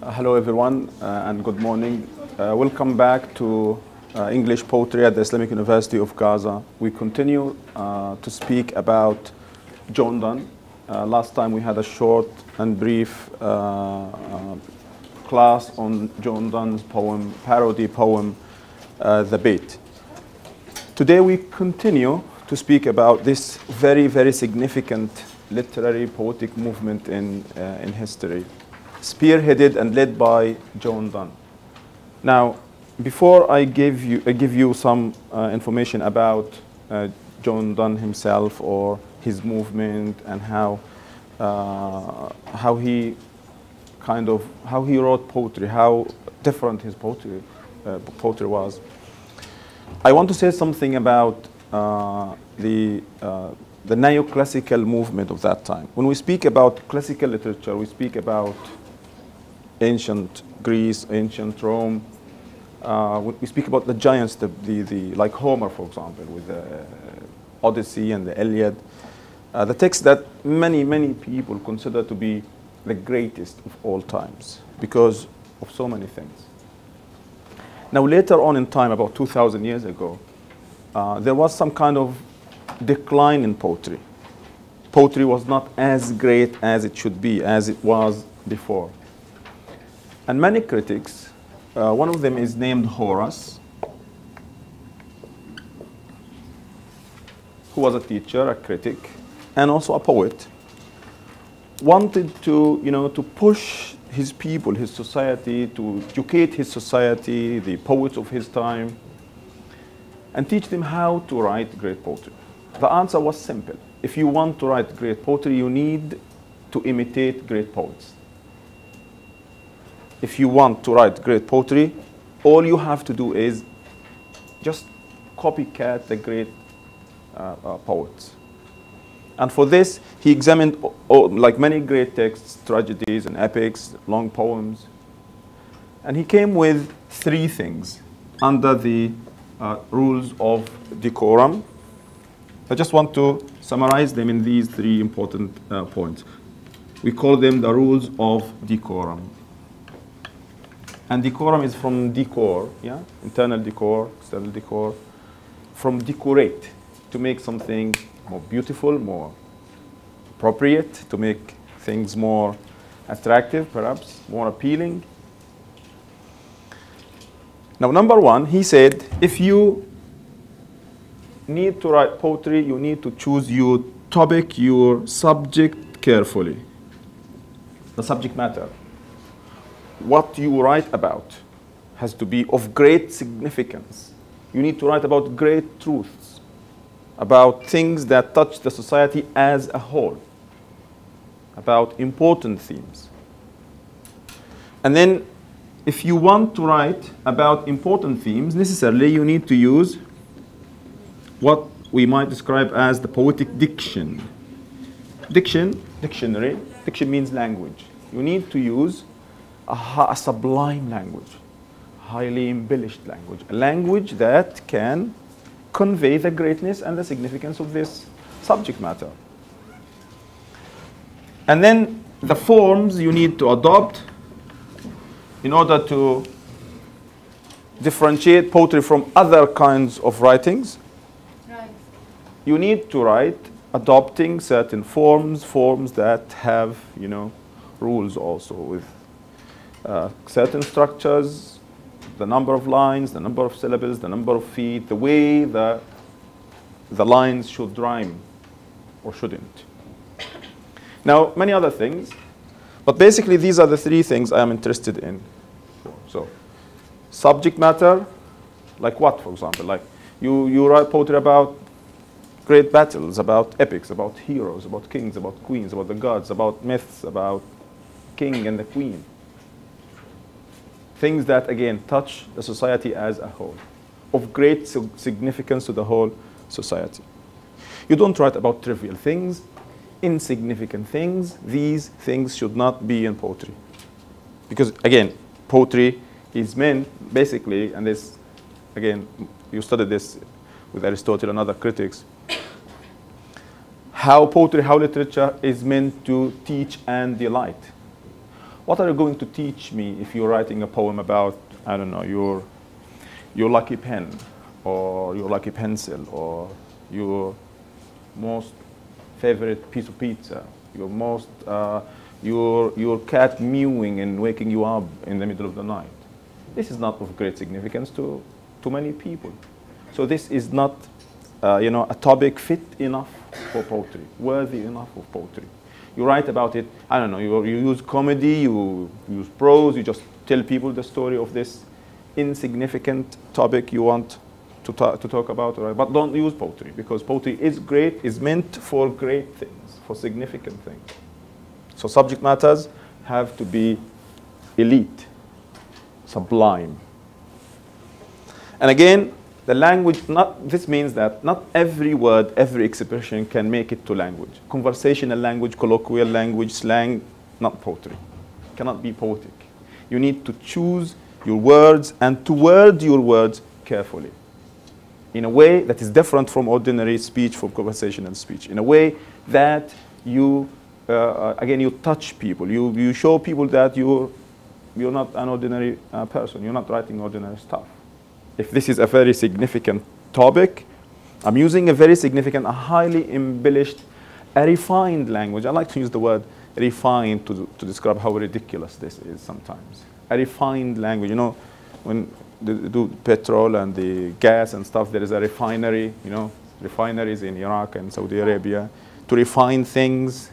Uh, hello, everyone, uh, and good morning. Uh, welcome back to uh, English Poetry at the Islamic University of Gaza. We continue uh, to speak about John Donne. Uh, last time we had a short and brief class on John Donne's poem, parody poem, The Bait. Today we continue to speak about this very, very significant literary poetic movement in, in history, spearheaded and led by John Donne. Now, before I give you, I give you some uh, information about uh, John Donne himself or his movement and how, uh, how he kind of, how he wrote poetry, how different his poetry, uh, poetry was. I want to say something about uh, the, uh, the neoclassical movement of that time. When we speak about classical literature, we speak about ancient Greece, ancient Rome. Uh, we- speak about the giants, the, the, the, like Homer, for example, with the Odyssey and the Iliad. Uh, the text that many, many people consider to be the greatest of all times because of so many things. Now, later on in time, about 2,000 years ago, uh, there was some kind of decline in poetry. Poetry was not as great as it should be, as it was before. And many critics, uh, one of them is named Horace, who was a teacher, a critic, and also a poet, wanted to, you know, to push his people, his society, to educate his society, the poets of his time, and teach them how to write great poetry. The answer was simple. If you want to write great poetry, you need to imitate great poets. If you want to write great poetry, all you have to do is just copycat the great uh, uh, poets. And for this, he examined, o- like many great texts, tragedies and epics, long poems. And he came with three things under the uh, rules of decorum. I just want to summarize them in these three important uh, points. We call them the rules of decorum. And decorum is from decor, yeah? Internal decor, external decor. From decorate, to make something more beautiful, more appropriate, to make things more attractive, perhaps, more appealing. Now, number one, he said, if you need to write poetry, you need to choose your topic, your subject carefully. The subject matter. What you write about has to be of great significance. You need to write about great truths, about things that touch the society as a whole, about important themes. And then, if you want to write about important themes, necessarily you need to use what we might describe as the poetic diction. Diction, dictionary, diction means language. You need to use a, a sublime language, highly embellished language, a language that can convey the greatness and the significance of this subject matter. And then the forms you need to adopt in order to differentiate poetry from other kinds of writings Right. you need to write adopting certain forms, forms that have, you know, rules also with uh, certain structures, the number of lines, the number of syllables, the number of feet, the way the, the lines should rhyme or shouldn't. Now, many other things, but basically these are the three things I am interested in. So, subject matter, like what, for example? Like you, you write poetry about great battles, about epics, about heroes, about kings, about queens, about the gods, about myths, about king and the queen. Things that, again, touch the society as a whole, of great significance to the whole society. You don't write about trivial things, insignificant things. These things should not be in poetry. Because, again, poetry is meant, basically, and this, again, you studied this with Aristotle and other critics, how poetry, how literature is meant to teach and delight. What are you going to teach me if you're writing a poem about, I don't know, your, your lucky pen or your lucky pencil or your most favorite piece of pizza, your most, uh, your, your cat mewing and waking you up in the middle of the night. This is not of great significance to, to many people. So this is not, uh, you know, a topic fit enough for poetry, worthy enough of poetry. You write about it, I don't know, you, you use comedy, you use prose, you just tell people the story of this insignificant topic you want to, ta to talk about, right? but don't use poetry because poetry is great, is meant for great things, for significant things. So subject matters have to be elite, sublime. And again, the language, not, this means that not every word, every expression can make it to language. Conversational language, colloquial language, slang, not poetry. Cannot be poetic. You need to choose your words and to word your words carefully in a way that is different from ordinary speech, from conversational speech, in a way that you, uh, uh again, you touch people. You, you show people that you're, you're not an ordinary uh, person. You're not writing ordinary stuff if this is a very significant topic, I'm using a very significant, a highly embellished, a refined language. I like to use the word refined to, to describe how ridiculous this is sometimes. A refined language. You know, when they do petrol and the gas and stuff, there is a refinery, you know, refineries in Iraq and Saudi Arabia to refine things.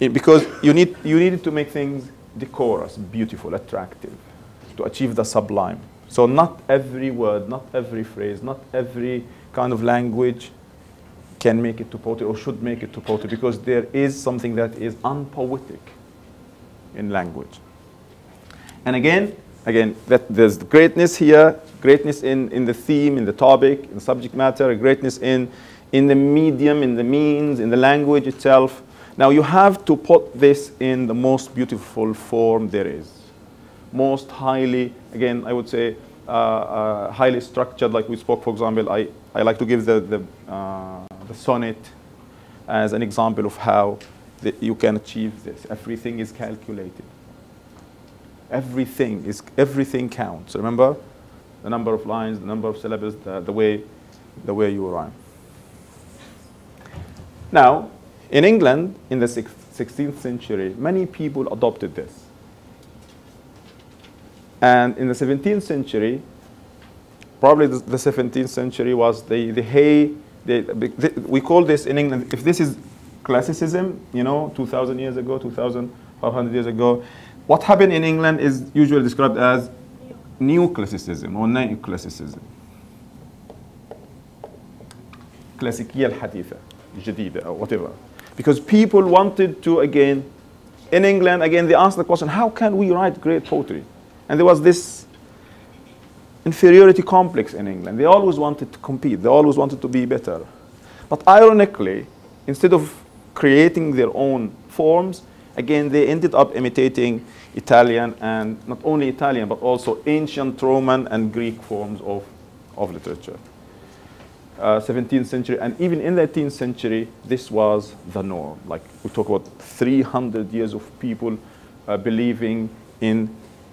It, because you need, you need to make things decorous, beautiful, attractive, to achieve the sublime. So not every word, not every phrase, not every kind of language can make it to poetry or should make it to poetry because there is something that is unpoetic in language. And again, again, that there's greatness here, greatness in, in the theme, in the topic, in the subject matter, greatness in, in the medium, in the means, in the language itself. Now you have to put this in the most beautiful form there is most highly, again, I would say, uh, uh, highly structured, like we spoke, for example, I, I like to give the, the, uh, the sonnet as an example of how the, you can achieve this. Everything is calculated. Everything is everything counts. Remember the number of lines, the number of syllables, the, the way the way you rhyme. Now, in England, in the 16th century, many people adopted this. And in the 17th century, probably the, the 17th century was the, the hay, the, the, we call this in England, if this is classicism, you know, 2,000 years ago, 2,500 years ago, what happened in England is usually described as neoclassicism or neoclassicism. كلاسيكية الحديثة جديدة or whatever. Because people wanted to, again, in England, again, they asked the question, how can we write great poetry? And there was this inferiority complex in England. They always wanted to compete. They always wanted to be better. But ironically, instead of creating their own forms, again, they ended up imitating Italian and not only Italian, but also ancient Roman and Greek forms of, of literature. Uh, 17th century, and even in the 18th century, this was the norm. Like we talk about 300 years of people uh, believing in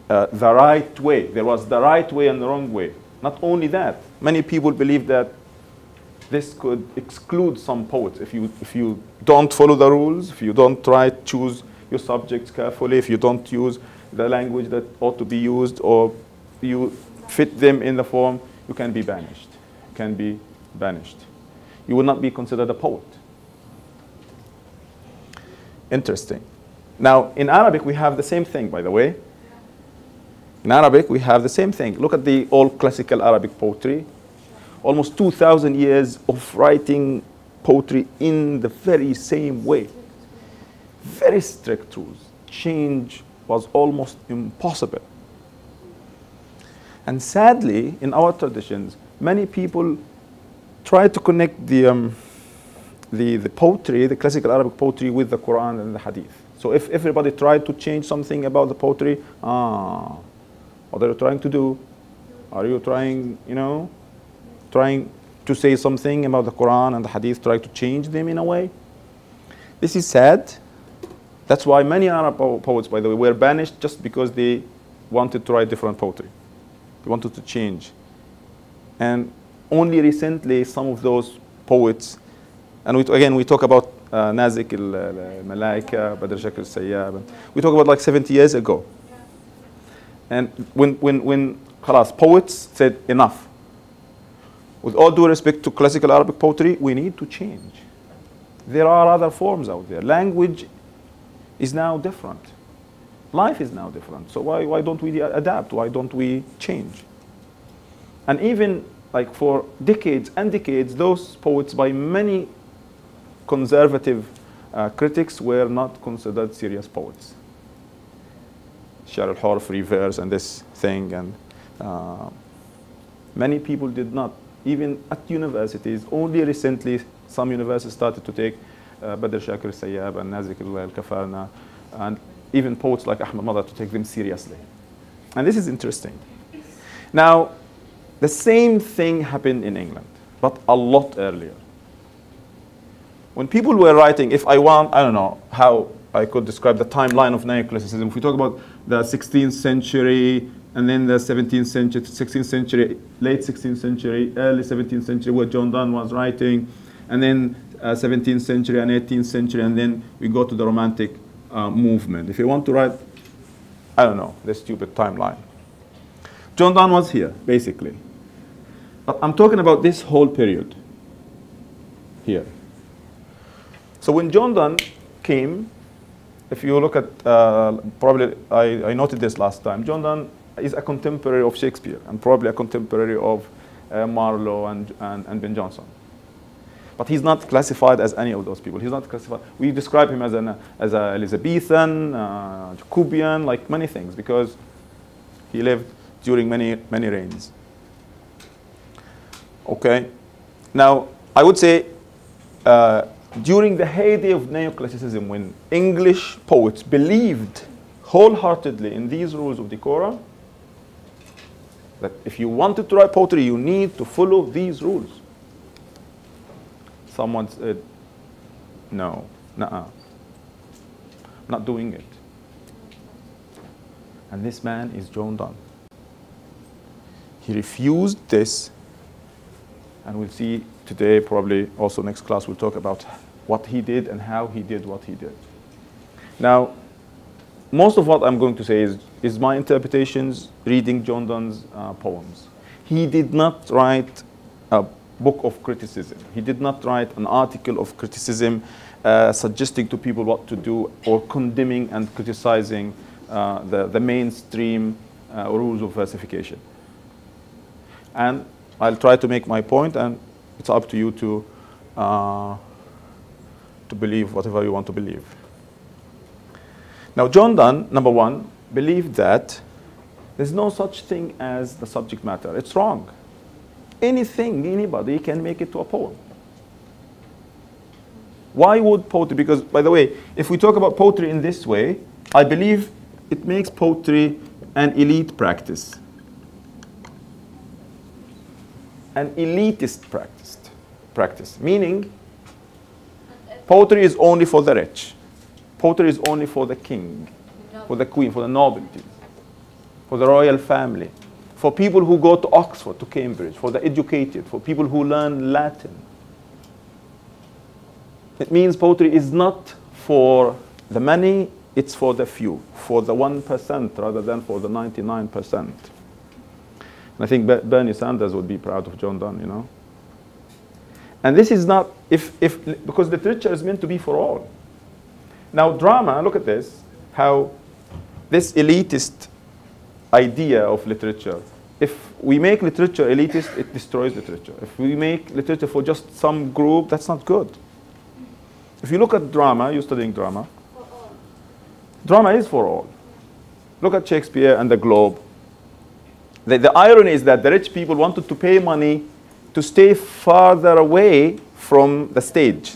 uh, the right way. There was the right way and the wrong way. Not only that, many people believe that this could exclude some poets. If you, if you don't follow the rules, if you don't try to choose your subjects carefully, if you don't use the language that ought to be used, or you fit them in the form, you can be banished. You can be banished. You will not be considered a poet. Interesting. Now, in Arabic, we have the same thing, by the way. In Arabic, we have the same thing. Look at the old classical Arabic poetry. Almost 2,000 years of writing poetry in the very same way. Very strict rules. Change was almost impossible. And sadly, in our traditions, many people try to connect the, um, the, the poetry, the classical Arabic poetry, with the Quran and the Hadith. So if everybody tried to change something about the poetry, ah, what are you trying to do? Are you trying, you know, trying to say something about the Quran and the Hadith, trying to change them in a way? This is sad. That's why many Arab poets, by the way, were banished just because they wanted to write different poetry. They wanted to change. And only recently, some of those poets, and we, again, we talk about uh, Nazik al-Malaika, Badr Shakir al-Sayyab. We talk about like 70 years ago. And when, when, when khalas, poets said enough, with all due respect to classical Arabic poetry, we need to change. There are other forms out there. Language is now different. Life is now different. So why, why don't we adapt? Why don't we change? And even like for decades and decades, those poets by many conservative uh, critics were not considered serious poets. Cheryl Hor, free verse, and this thing, and uh, many people did not. Even at universities, only recently some universities started to take uh, Badr Shakir Sayyab and Nazik al-Kafarna, and even poets like Ahmad Matar to take them seriously. And this is interesting. Now, the same thing happened in England, but a lot earlier. When people were writing, if I want, I don't know how I could describe the timeline of neoclassicism. If we talk about the 16th century, and then the 17th century, 16th century, late 16th century, early 17th century, where John Donne was writing, and then uh, 17th century and 18th century, and then we go to the Romantic uh, movement. If you want to write, I don't know, the stupid timeline. John Donne was here, basically. But I'm talking about this whole period here. So when John Donne came, if you look at, uh, probably I, I, noted this last time, John Donne is a contemporary of Shakespeare and probably a contemporary of uh, Marlowe and, and, and, Ben Jonson. But he's not classified as any of those people. He's not classified. We describe him as an as a Elizabethan, uh, Jacobean, like many things, because he lived during many many reigns. Okay, now I would say uh, during the heyday of neoclassicism, when English poets believed wholeheartedly in these rules of decorum, that if you wanted to write poetry, you need to follow these rules. Someone said, no, nah, not doing it. And this man is John Donne. He refused this, and we'll see today, probably also next class, we'll talk about what he did and how he did what he did. Now, most of what I'm going to say is, is my interpretations reading John Donne's uh, poems. He did not write a book of criticism. He did not write an article of criticism uh, suggesting to people what to do or condemning and criticizing uh, the, the mainstream uh, rules of versification. And I'll try to make my point, and it's up to you to, uh, to believe whatever you want to believe. Now, John Donne, number one, believed that there's no such thing as the subject matter. It's wrong. Anything, anybody can make it to a poem. Why would poetry? Because, by the way, if we talk about poetry in this way, I believe it makes poetry an elite practice. An elitist practice, practice, meaning poetry is only for the rich. Poetry is only for the king, for the queen, for the nobility, for the royal family, for people who go to Oxford, to Cambridge, for the educated, for people who learn Latin. It means poetry is not for the many, it's for the few, for the 1% rather than for the 99%. And I think Bernie Sanders would be proud of John Donne, you know. And this is not, if, if, because literature is meant to be for all. Now, drama, look at this, how this elitist idea of literature, if we make literature elitist, it destroys literature. If we make literature for just some group, that's not good. If you look at drama, you're studying drama, drama is for all. Look at Shakespeare and the Globe. The, the irony is that the rich people wanted to pay money to stay farther away from the stage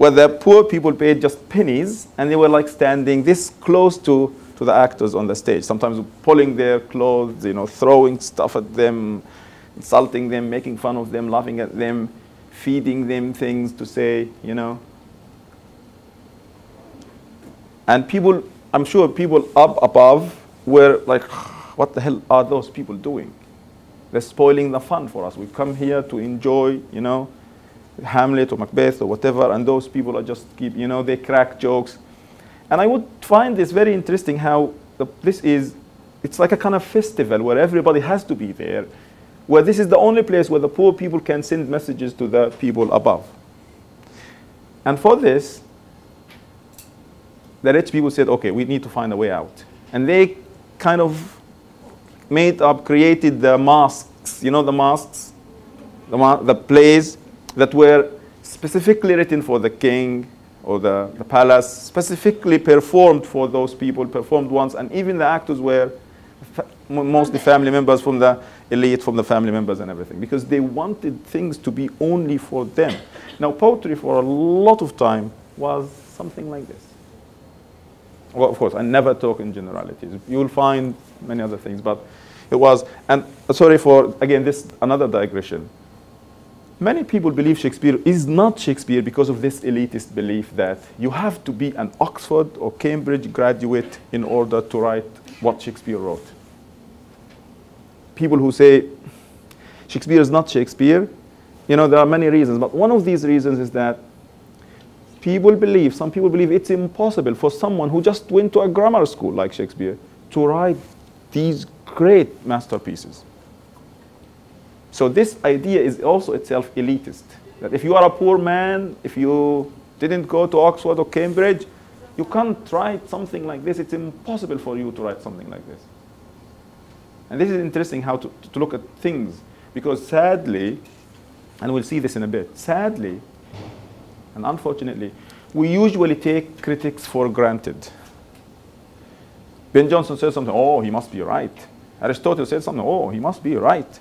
where the poor people paid just pennies and they were like standing this close to, to the actors on the stage, sometimes pulling their clothes, you know, throwing stuff at them, insulting them, making fun of them, laughing at them, feeding them things to say, you know. And people, I'm sure people up above were like, what the hell are those people doing? They're spoiling the fun for us. We come here to enjoy, you know, Hamlet or Macbeth or whatever, and those people are just keep, you know, they crack jokes. And I would find this very interesting how the, this is, it's like a kind of festival where everybody has to be there, where this is the only place where the poor people can send messages to the people above. And for this, the rich people said, okay, we need to find a way out. And they kind of made up, created the masques, you know the masques? The, ma the plays that were specifically written for the king or the, the palace, specifically performed for those people, performed once, and even the actors were fa mostly family members from the elite, from the family members and everything, because they wanted things to be only for them. Now, poetry for a lot of time was something like this. Well, of course, I never talk in generalities. You will find many other things, but it was, and sorry for, again, this another digression. Many people believe Shakespeare is not Shakespeare because of this elitist belief that you have to be an Oxford or Cambridge graduate in order to write what Shakespeare wrote. People who say Shakespeare is not Shakespeare, you know, there are many reasons, but one of these reasons is that people believe, some people believe it's impossible for someone who just went to a grammar school like Shakespeare to write these great masterpieces. So this idea is also itself elitist. That if you are a poor man, if you didn't go to Oxford or Cambridge, you can't write something like this. It's impossible for you to write something like this. And this is interesting how to, to look at things. Because sadly, and we'll see this in a bit, sadly, and unfortunately, we usually take critics for granted. Ben Jonson says something, oh, he must be right. Aristotle said something, oh, he must be right.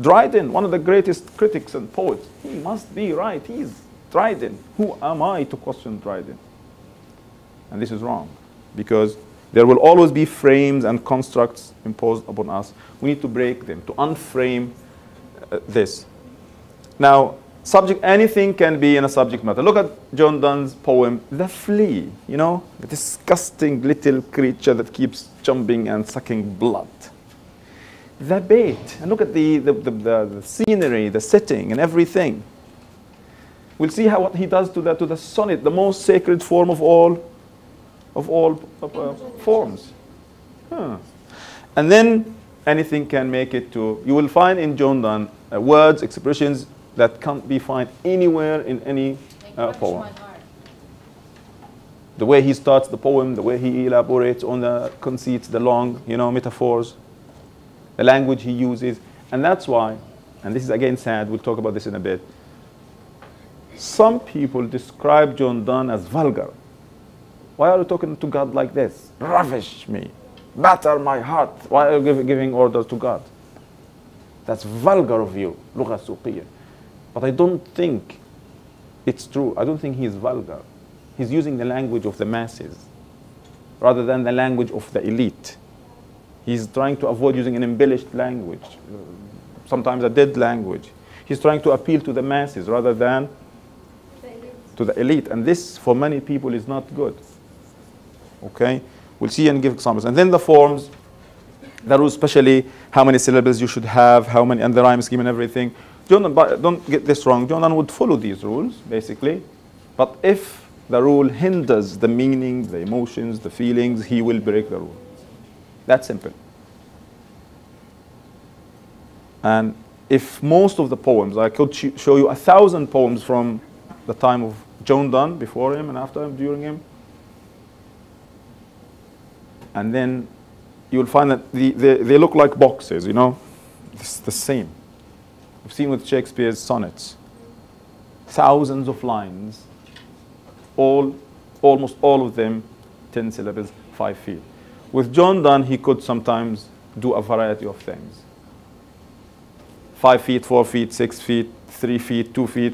Dryden, one of the greatest critics and poets, he must be right. He's Dryden. Who am I to question Dryden? And this is wrong because there will always be frames and constructs imposed upon us. We need to break them, to unframe uh, this. Now, subject, anything can be in a subject matter. Look at John Donne's poem, The Flea, you know, the disgusting little creature that keeps jumping and sucking blood the bait. And look at the, the, the, the, scenery, the setting, and everything. We'll see how what he does to the, to the sonnet, the most sacred form of all, of all uh, forms. Huh. And then anything can make it to, you will find in John Donne uh, words, expressions that can't be found anywhere in any uh, poem. The way he starts the poem, the way he elaborates on the conceits, the long, you know, metaphors, the language he uses. And that's why, and this is again sad, we'll talk about this in a bit. Some people describe John Donne as vulgar. Why are you talking to God like this? Ravish me, batter my heart. Why are you giving orders to God? That's vulgar of you, لغة سوقية. But I don't think it's true. I don't think he's vulgar. He's using the language of the masses rather than the language of the elite. He's trying to avoid using an embellished language, sometimes a dead language. He's trying to appeal to the masses rather than to the elite. And this, for many people, is not good. Okay? We'll see and give examples. And then the forms, the rules, especially how many syllables you should have, how many, and the rhyme scheme and everything. John, don't get this wrong. John Donne would follow these rules, basically. But if the rule hinders the meaning, the emotions, the feelings, he will break the rule. That simple. And if most of the poems, I could sh show you a thousand poems from the time of John Donne, before him and after him, during him. And then you'll find that the, the, they look like boxes, you know? It's the same. We've seen with Shakespeare's sonnets. Thousands of lines, all, almost all of them, 10 syllables, five feet. With John Donne, he could sometimes do a variety of things. Five feet, four feet, six feet, three feet, two feet.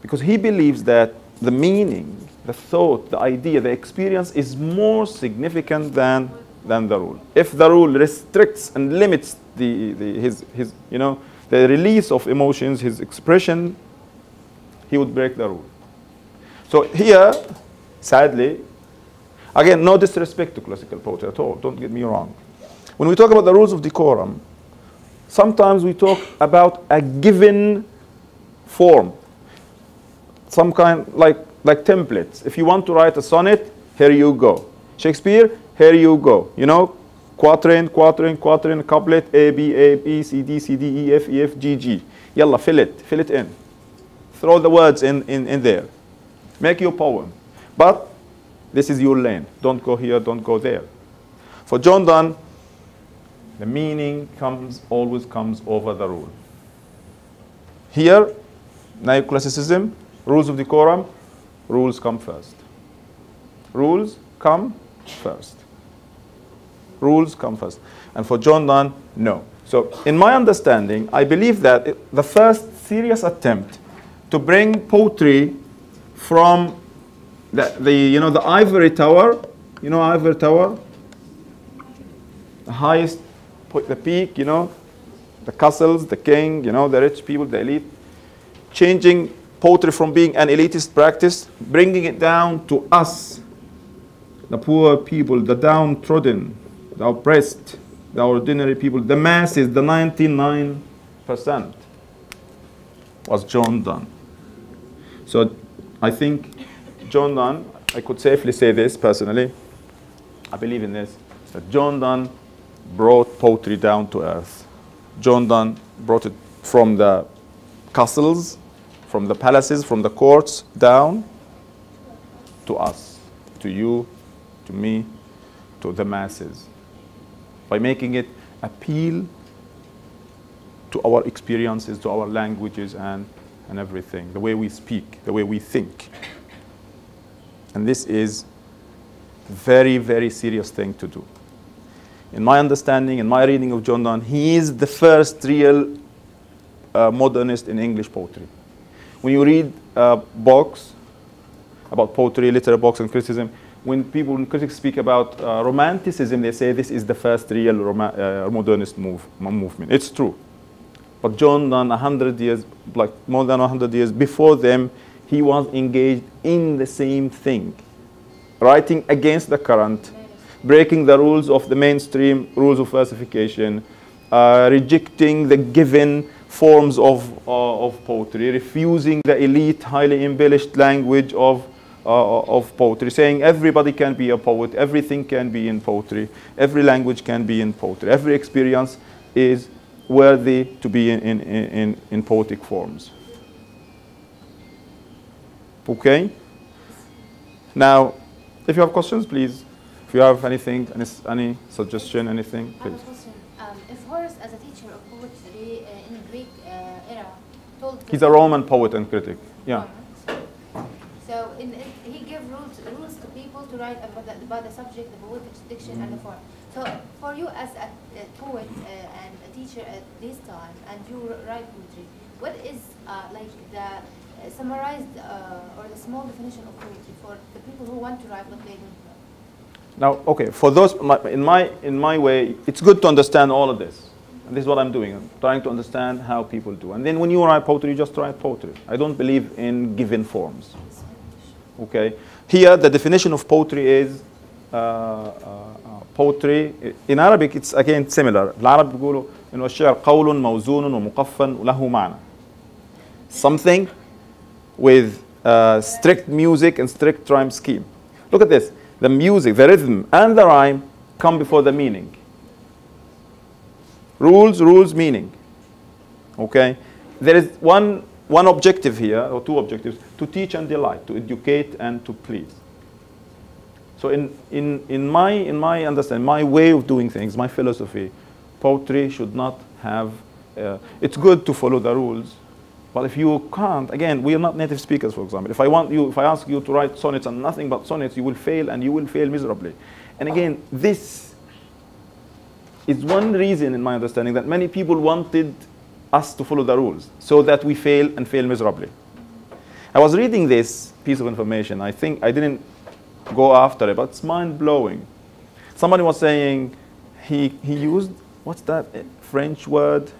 Because he believes that the meaning, the thought, the idea, the experience is more significant than, than the rule. If the rule restricts and limits the, the, his, his, you know, the release of emotions, his expression, he would break the rule. So here, sadly, Again, no disrespect to classical poetry at all, don't get me wrong. When we talk about the rules of decorum, sometimes we talk about a given form, some kind like, like templates. If you want to write a sonnet, here you go. Shakespeare, here you go. You know, quatrain, quatrain, quatrain, couplet, A, B, A, B, C, D, C, D, E, F, E, F, G, G. Yalla, fill it, fill it in. Throw the words in, in, in there. Make your poem. But this is your lane. Don't go here, don't go there. For John Donne, the meaning comes always comes over the rule. Here, neoclassicism, rules of decorum, rules come first. Rules come first. Rules come first. And for John Donne, no. So in my understanding, I believe that it, the first serious attempt to bring poetry from the, the, you know, the ivory tower, you know ivory tower? The highest, the peak, you know, the castles, the king, you know, the rich people, the elite, changing poetry from being an elitist practice, bringing it down to us, the poor people, the downtrodden, the oppressed, the ordinary people, the masses, the 99% was John Donne. So I think John Donne, I could safely say this personally, I believe in this, that John Donne brought poetry down to earth. John Donne brought it from the castles, from the palaces, from the courts down to us, to you, to me, to the masses by making it appeal to our experiences, to our languages and, and everything, the way we speak, the way we think. And this is a very, very serious thing to do. In my understanding, in my reading of John Donne, he is the first real uh, modernist in English poetry. When you read uh, books about poetry, literary books and criticism, when people, when critics speak about uh, romanticism, they say this is the first real uh, modernist move, movement. It's true. But John Donne, 100 years, like more than 100 years before them, he was engaged in the same thing, writing against the current, breaking the rules of the mainstream rules of versification, uh, rejecting the given forms of, uh, of poetry, refusing the elite, highly embellished language of of poetry, saying everybody can be a poet, everything can be in poetry, every language can be in poetry, every experience is worthy to be in, in, in, in poetic forms. Okay? Now, if you have questions, please. If you have anything, any, any suggestion, anything, please. Um, if Horace, as a teacher of poetry uh, in Greek uh, era, told he's a Roman poet and critic. Yeah. In, in, he gave rules, rules to people to write about the, about the subject, the poetic diction, mm. and the form. So for you as a, a poet uh, and a teacher at this time, and you write poetry, what is uh, like the uh, summarized uh, or the small definition of poetry for the people who want to write what they don't know? Now, okay, for those, in my, in my way, it's good to understand all of this. And this is what I'm doing. I'm trying to understand how people do. And then when you write poetry, you just write poetry. I don't believe in given forms. Okay. Here, the definition of poetry is uh, uh, poetry. In Arabic, it's again similar. العرب بيقولوا إنه الشعر قول موزون ومقفن وله معنى. Something with uh, strict music and strict rhyme scheme. Look at this. The music, the rhythm, and the rhyme come before the meaning. Rules, rules, meaning. Okay? There is one one objective here, or two objectives, to teach and delight, to educate and to please. So in, in, in, my, in my understanding, my way of doing things, my philosophy, poetry should not have, uh, it's good to follow the rules, but if you can't, again, we are not native speakers, for example. If I want you, if I ask you to write sonnets and nothing but sonnets, you will fail and you will fail miserably. And again, this is one reason, in my understanding, that many people wanted us to follow the rules so that we fail and fail miserably. I was reading this piece of information. I think I didn't go after it, but it's mind blowing. Somebody was saying he, he used, what's that French word?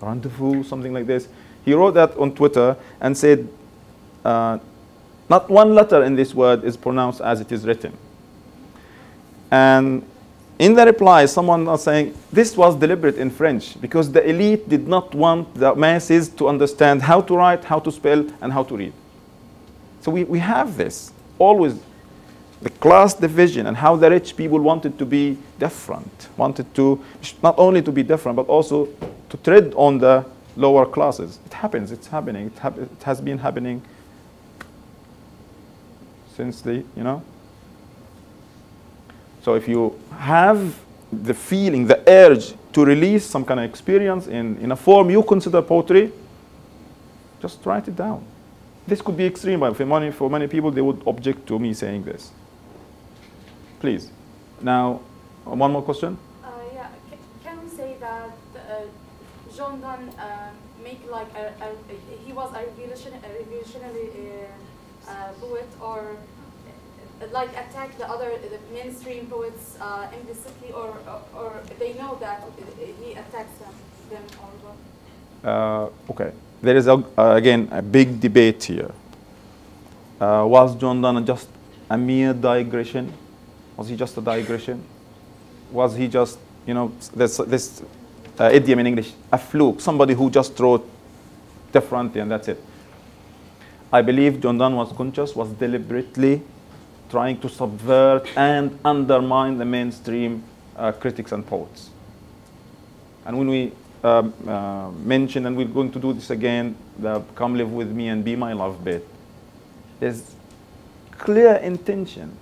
Rendezvous, something like this. He wrote that on Twitter and said, uh, Not one letter in this word is pronounced as it is written. And in the reply, someone was saying this was deliberate in French because the elite did not want the masses to understand how to write, how to spell, and how to read. So we, we have this always the class division and how the rich people wanted to be different, wanted to not only to be different, but also to tread on the lower classes. It happens, it's happening, it, hap it has been happening since the, you know. So if you have the feeling, the urge to release some kind of experience in, in a form you consider poetry, just write it down. This could be extreme, but for many, for many people, they would object to me saying this. Please. Now, one more question? Uh, yeah, can we say that uh, John Donne uh, make like a, a, he was a revolutionary, a revolutionary uh, poet or like attack the other the mainstream poets uh, implicitly or, or, or they know that he attacks them, them what? Uh, okay, there is a, again a big debate here. was John Donne just a mere digression was he just a digression? Was he just, you know, this, this uh, idiom in English, a fluke, somebody who just wrote differently and that's it? I believe John Donne was conscious, was deliberately trying to subvert and undermine the mainstream uh, critics and poets. And when we um, uh, mention, and we're going to do this again, the come live with me and be my love bit, there's clear intention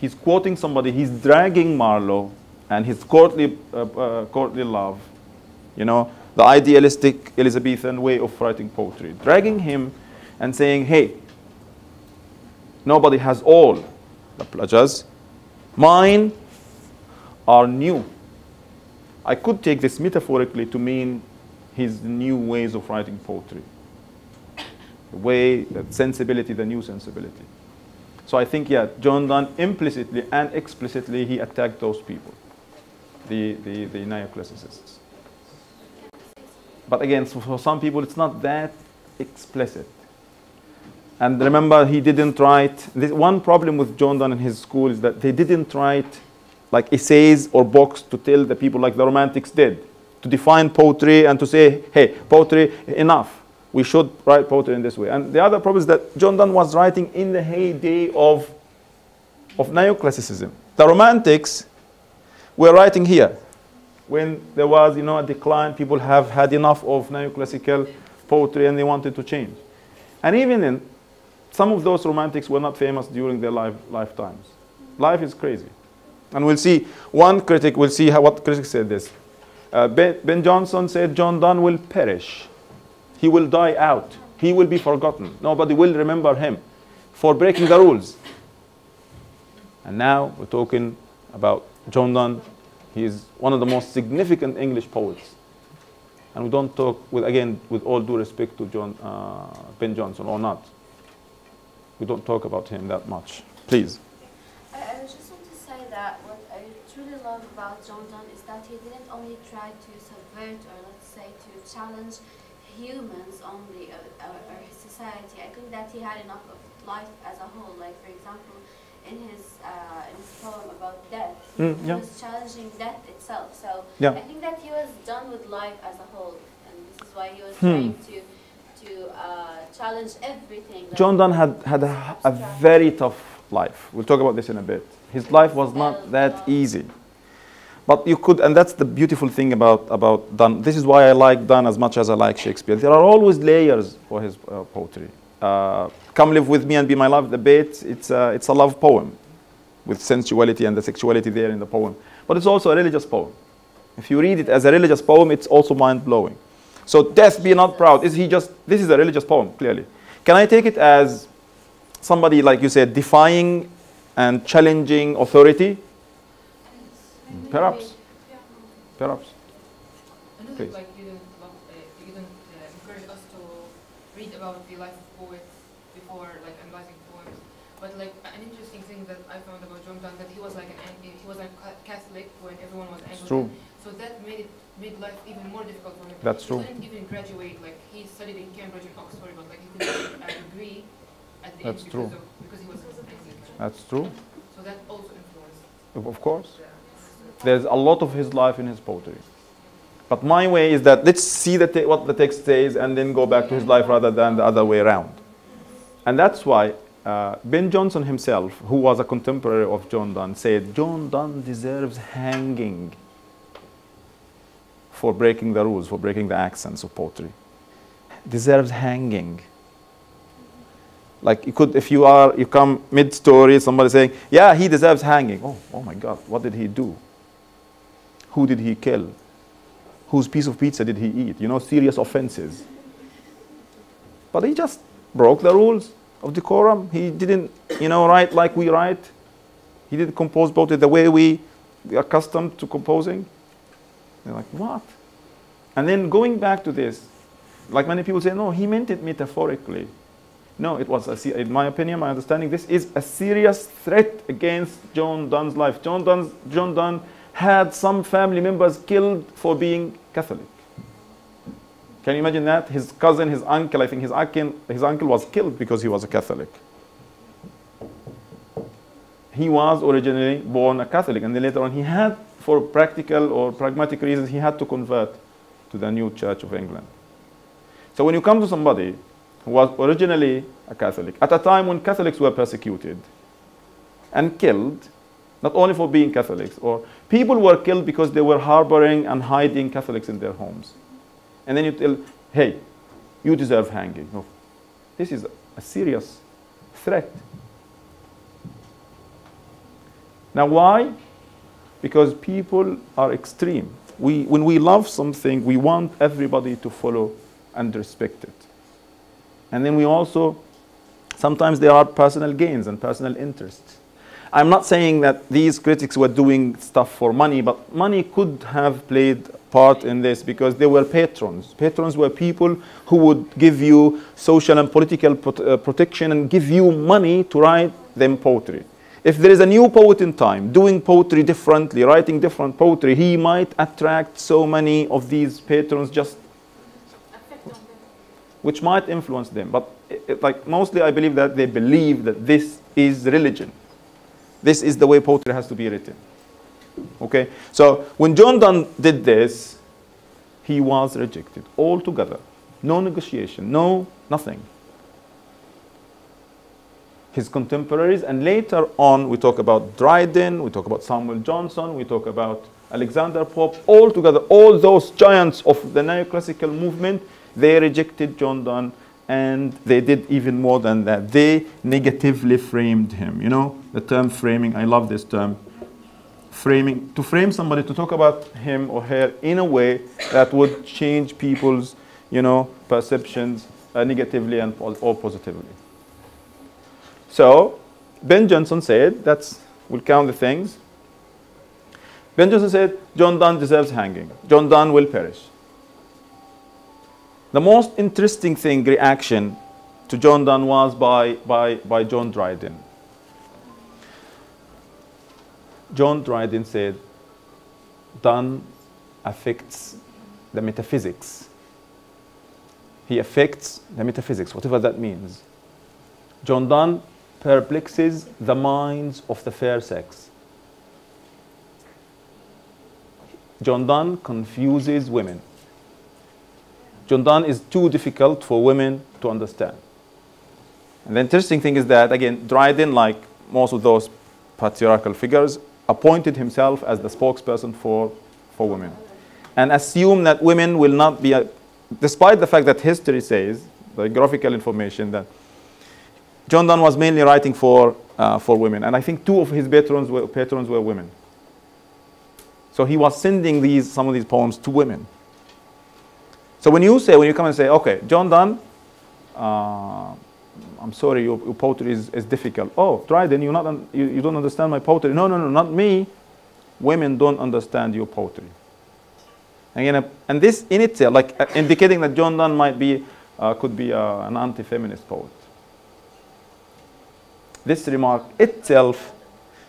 he's quoting somebody, he's dragging Marlowe and his courtly, uh, uh, courtly love, you know, the idealistic Elizabethan way of writing poetry, dragging him and saying, hey, nobody has all the pleasures. Mine are new. I could take this metaphorically to mean his new ways of writing poetry. The way, the sensibility, the new sensibility. So I think, yeah, John Donne implicitly and explicitly, he attacked those people, the, the, the neoclassicists. But again, for some people, it's not that explicit. And remember, he didn't write, this one problem with John Donne and his school is that they didn't write like essays or books to tell the people like the Romantics did, to define poetry and to say, hey, poetry, enough we should write poetry in this way. And the other problem is that John Donne was writing in the heyday of, of neoclassicism. The Romantics were writing here when there was you know, a decline. People have had enough of neoclassical poetry and they wanted to change. And even then, some of those romantics were not famous during their life, lifetimes. Life is crazy. And we'll see, one critic, we'll see how, what critic said this. Uh, ben, ben Jonson said John Donne will perish he will die out. He will be forgotten. Nobody will remember him for breaking the rules. And now we're talking about John Donne. He is one of the most significant English poets. And we don't talk, with, again, with all due respect to John, uh, Ben Jonson or not. We don't talk about him that much. Please. I, I just want to say that what I truly love about John Donne is that he didn't only try to subvert or let's say to challenge humans only, uh, uh, or his society. I think that he had enough of life as a whole. Like, for example, in his uh, in his poem about death, mm, yeah. he was challenging death itself. So yeah. I think that he was done with life as a whole, and this is why he was hmm. trying to to uh, challenge everything. John Donne had had a, a, very tough life. We'll talk about this in a bit. His life was not that easy. But you could, and that's the beautiful thing about, about Donne. This is why I like Donne as much as I like Shakespeare. There are always layers for his uh, poetry. Uh, Come Live With Me and Be My Love, the bait, it's a, it's a love poem with sensuality and the sexuality there in the poem. But it's also a religious poem. If you read it as a religious poem, it's also mind-blowing. So death be not proud, is he just, this is a religious poem, clearly. Can I take it as somebody, like you said, defying and challenging authority? Perhaps. Perhaps. Please. like you didn't, love, uh, you didn't uh, encourage us to read about the life of poets before like analyzing poems. But like an interesting thing that I found about John Donne that he was like an he was a Catholic when everyone was. True. So that made it made life even more difficult for him. That's true. He couldn't even graduate. Like he studied in Cambridge and Oxford, but like he couldn't get a degree at the That's end true. because Of, because he was English. That's true. So that also influenced. Of course. The, There's a lot of his life in his poetry. But my way is that let's see the what the text says and then go back to his life rather than the other way around. And that's why uh, Ben Jonson himself, who was a contemporary of John Donne, said John Donne deserves hanging for breaking the rules, for breaking the accents of poetry. Deserves hanging. Like you could, if you are, you come mid-story, somebody saying, "Yeah, he deserves hanging." Oh, oh my God, what did he do? Who did he kill? Whose piece of pizza did he eat? You know, serious offenses. But he just broke the rules of decorum. He didn't, you know, write like we write. He didn't compose poetry the way we are accustomed to composing. They're like, what? And then going back to this, like many people say, no, he meant it metaphorically. No, it was, a, in my opinion, my understanding, this is a serious threat against John Donne's life. John, Donne's, John Donne had some family members killed for being Catholic. Can you imagine that? His cousin, his uncle, I think his uncle, his uncle was killed because he was a Catholic. He was originally born a Catholic, and then later on he had, for practical or pragmatic reasons, he had to convert to the new Church of England. So when you come to somebody who was originally a Catholic, at a time when Catholics were persecuted and killed, not only for being Catholics, or people were killed because they were harboring and hiding Catholics in their homes. And then you tell, hey, you deserve hanging. No. This is a serious threat. Now, why? Because people are extreme. We, when we love something, we want everybody to follow and respect it. And then we also, sometimes there are personal gains and personal interests. I'm not saying that these critics were doing stuff for money, but money could have played part in this because they were patrons. Patrons were people who would give you social and political prot- uh, protection and give you money to write them poetry. If there is a new poet in time doing poetry differently, writing different poetry, he might attract so many of these patrons just which might influence them. But it, it- like mostly, I believe that they believe that this is religion. This is the way poetry has to be written. Okay, so when John Donne did this, he was rejected altogether. No negotiation, no nothing. His contemporaries, and later on, we talk about Dryden, we talk about Samuel Johnson, we talk about Alexander Pope, all together, all those giants of the neoclassical movement, they rejected John Donne and they did even more than that. They negatively framed him. You know, the term framing, I love this term. Framing, to frame somebody, to talk about him or her in a way that would change people's, you know, perceptions uh, negatively and or positively. So, Ben Jonson said, that's, we'll count the things. Ben Jonson said, John Donne deserves hanging. John Donne will perish. The most interesting thing, reaction to John Donne was by, by, by John Dryden. John Dryden said, Donne affects the metaphysics. He affects the metaphysics, whatever that means. John Donne perplexes the minds of the fair sex. John Donne confuses women. John Donne is too difficult for women to understand. And the interesting thing is that, again, Dryden, like most of those patriarchal figures, appointed himself as the spokesperson for, for women and assumed that women will not be, despite the fact that history says, the graphical information, that John Donne was mainly writing for, uh, for women. And I think two of his patrons were, patrons were women. So he was sending these, some of these poems to women. So when you say, when you come and say, okay, John Donne, uh, I'm sorry, your, your poetry is, is difficult. Oh, Dryden, you, not un- you, you don't understand my poetry. No, no, no, not me. Women don't understand your poetry. Uh, and this in itself, like uh, indicating that John Donne might be, uh, could be uh, an anti-feminist poet. This remark itself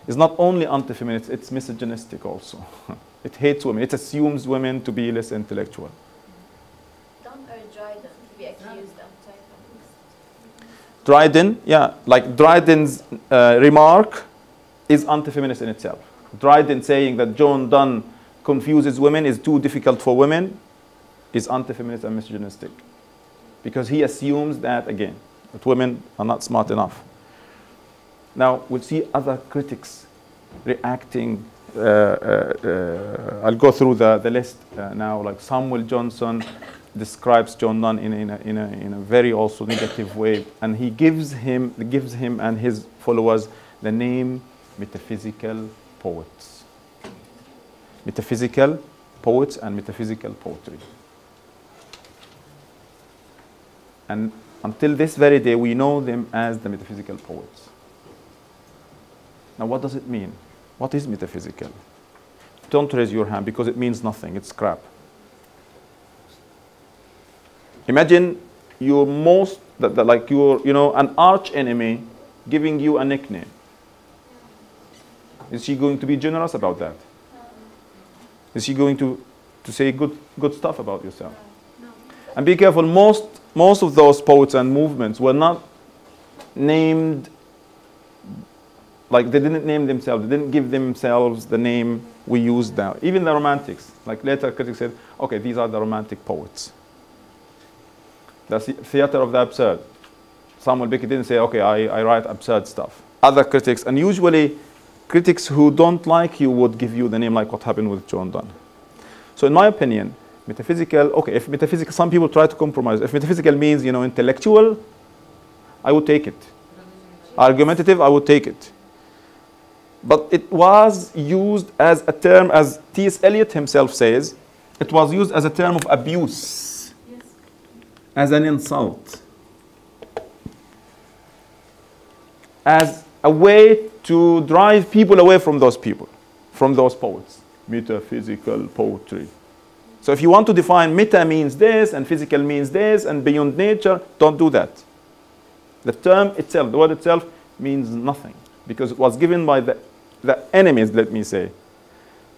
is not only anti-feminist, it's misogynistic also. it hates women. It assumes women to be less intellectual. Donne or Dryden to be accused of typing. Dryden, yeah, like Dryden's uh, remark is anti-feminist in itself. Dryden saying that John Donne confuses women is too difficult for women is anti-feminist and misogynistic because he assumes that again that women are not smart enough. Now we'll see other critics reacting. Uh, uh, uh, I'll go through the, the list uh, now. Like Samuel Johnson describes John Donne in, in, a, in, a, in a very also negative way, and he gives him gives him and his followers the name metaphysical poets. Metaphysical poets and metaphysical poetry. And until this very day, we know them as the metaphysical poets. Now, what does it mean? What is metaphysical? Don't raise your hand because it means nothing, it's crap. Imagine your most, that, that like your, you know, an arch enemy giving you a nickname. Is she going to be generous about that? Is she going to, to say good, good stuff about yourself? And be careful, most, most of those poets and movements were not named, like they didn't name themselves, they didn't give themselves the name we use now. Even the romantics, like later critics said, okay, these are the romantic poets. The theater of the absurd. Samuel Beckett didn't say, okay, I, I write absurd stuff. Other critics, and usually critics who don't like you would give you the name like what happened with John Donne. So in my opinion, metaphysical, okay, if metaphysical, some people try to compromise. If metaphysical means, you know, intellectual, I would take it. Argumentative, I would take it. But it was used as a term, as T.S. Eliot himself says, it was used as a term of abuse, yes. as an insult, as a way to drive people away from those people, from those poets. Metaphysical poetry. So if you want to define meta means this and physical means this and beyond nature, don't do that. The term itself, the word itself, means nothing because it was given by the, the enemies, let me say,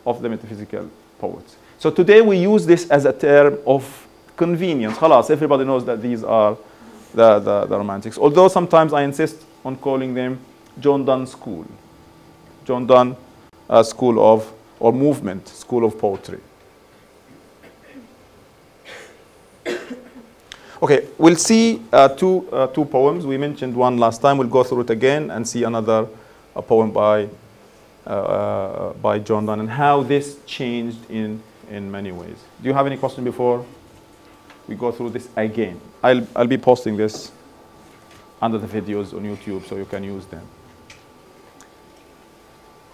of the metaphysical poets. So today we use this as a term of convenience. Halas, everybody knows that these are the, the, the romantics. Although sometimes I insist on calling them John Donne School. John Donne uh, School of, or Movement, School of Poetry. Okay, we'll see uh, two, uh, two poems. We mentioned one last time. We'll go through it again and see another a poem by, uh, uh, by John Donne and how this changed in, in many ways. Do you have any question before we go through this again? I'll, I'll be posting this under the videos on YouTube so you can use them.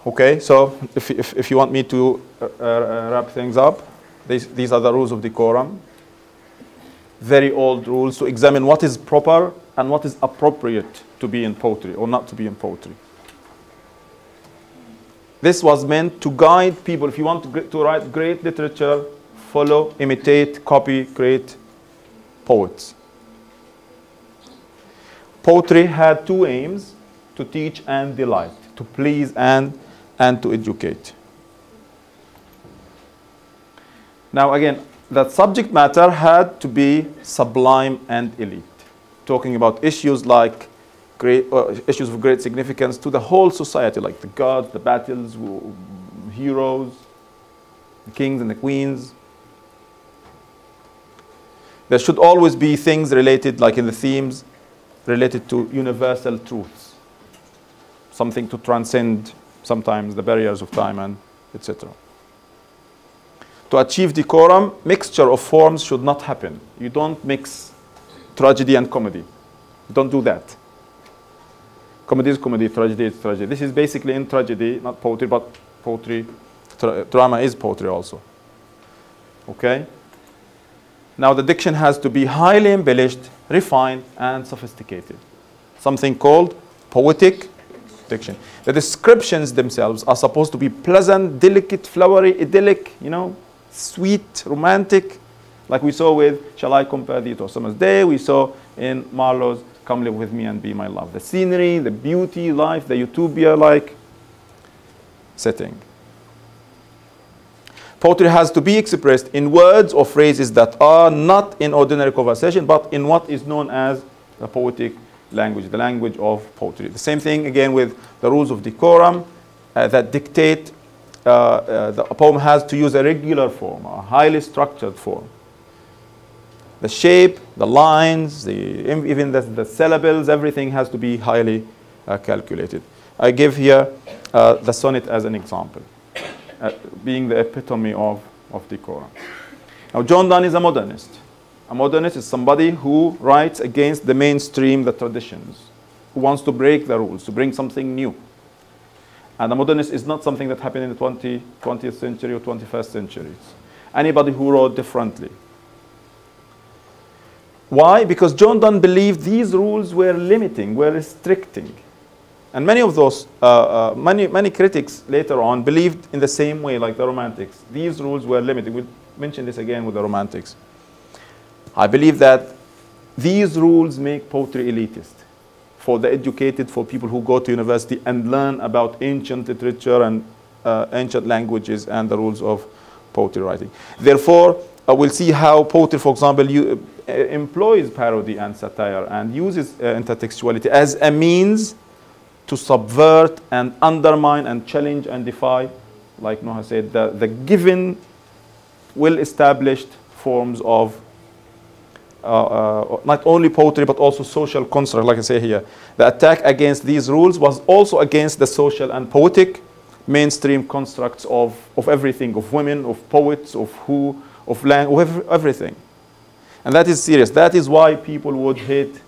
Okay, so if, if, if you want me to uh, uh, wrap things up, these, these are the rules of decorum very old rules to examine what is proper and what is appropriate to be in poetry or not to be in poetry. This was meant to guide people. If you want to, write great literature, follow, imitate, copy great poets. Poetry had two aims to teach and delight, to please and, and to educate. Now, again, that subject matter had to be sublime and elite, talking about issues like great, uh, issues of great significance to the whole society, like the gods, the battles, heroes, the kings and the queens. There should always be things related, like in the themes, related to universal truths, something to transcend sometimes the barriers of time and etc. To achieve decorum, mixture of forms should not happen. You don't mix tragedy and comedy. Don't do that. Comedy is comedy, tragedy is tragedy. This is basically in tragedy, not poetry, but poetry. Drama is poetry also. Okay? Now the diction has to be highly embellished, refined, and sophisticated. Something called poetic diction. The descriptions themselves are supposed to be pleasant, delicate, flowery, idyllic, you know, sweet, romantic, like we saw with Shall I Compare Thee to a Summer's Day, we saw in Marlowe's Come Live With Me and Be My Love. The scenery, the beauty, life, the utopia-like setting. Poetry has to be expressed in words or phrases that are not in ordinary conversation, but in what is known as the poetic language, the language of poetry. The same thing again with the rules of decorum uh, that dictate uh, uh, the poem has to use a regular form, a highly structured form. The shape, the lines, the, even the, the syllables, everything has to be highly uh, calculated. I give here uh, the sonnet as an example, uh, being the epitome of, of decorum. Now, John Donne is a modernist. A modernist is somebody who writes against the mainstream, the traditions, who wants to break the rules, to bring something new. And a modernist is not something that happened in the 20, 20th century or 21st century. It's anybody who wrote differently. Why? Because John Donne believed these rules were limiting, were restricting. And many of those, uh, uh, many, many critics later on believed in the same way like the Romantics. These rules were limiting. We'll mention this again with the Romantics. I believe that these rules make poetry elitist for the educated, for people who go to university and learn about ancient literature and uh, ancient languages and the rules of poetry writing. Therefore, uh, we'll see how poetry, for example, you, employs parody and satire and uses uh, intertextuality as a means to subvert and undermine and challenge and defy, like Noah said, the, the given, well-established forms of uh, uh, not only poetry but also social construct, like I say here. The attack against these rules was also against the social and poetic mainstream constructs of, of everything, of women, of poets, of who, of land, of everything. And that is serious. That is why people would hate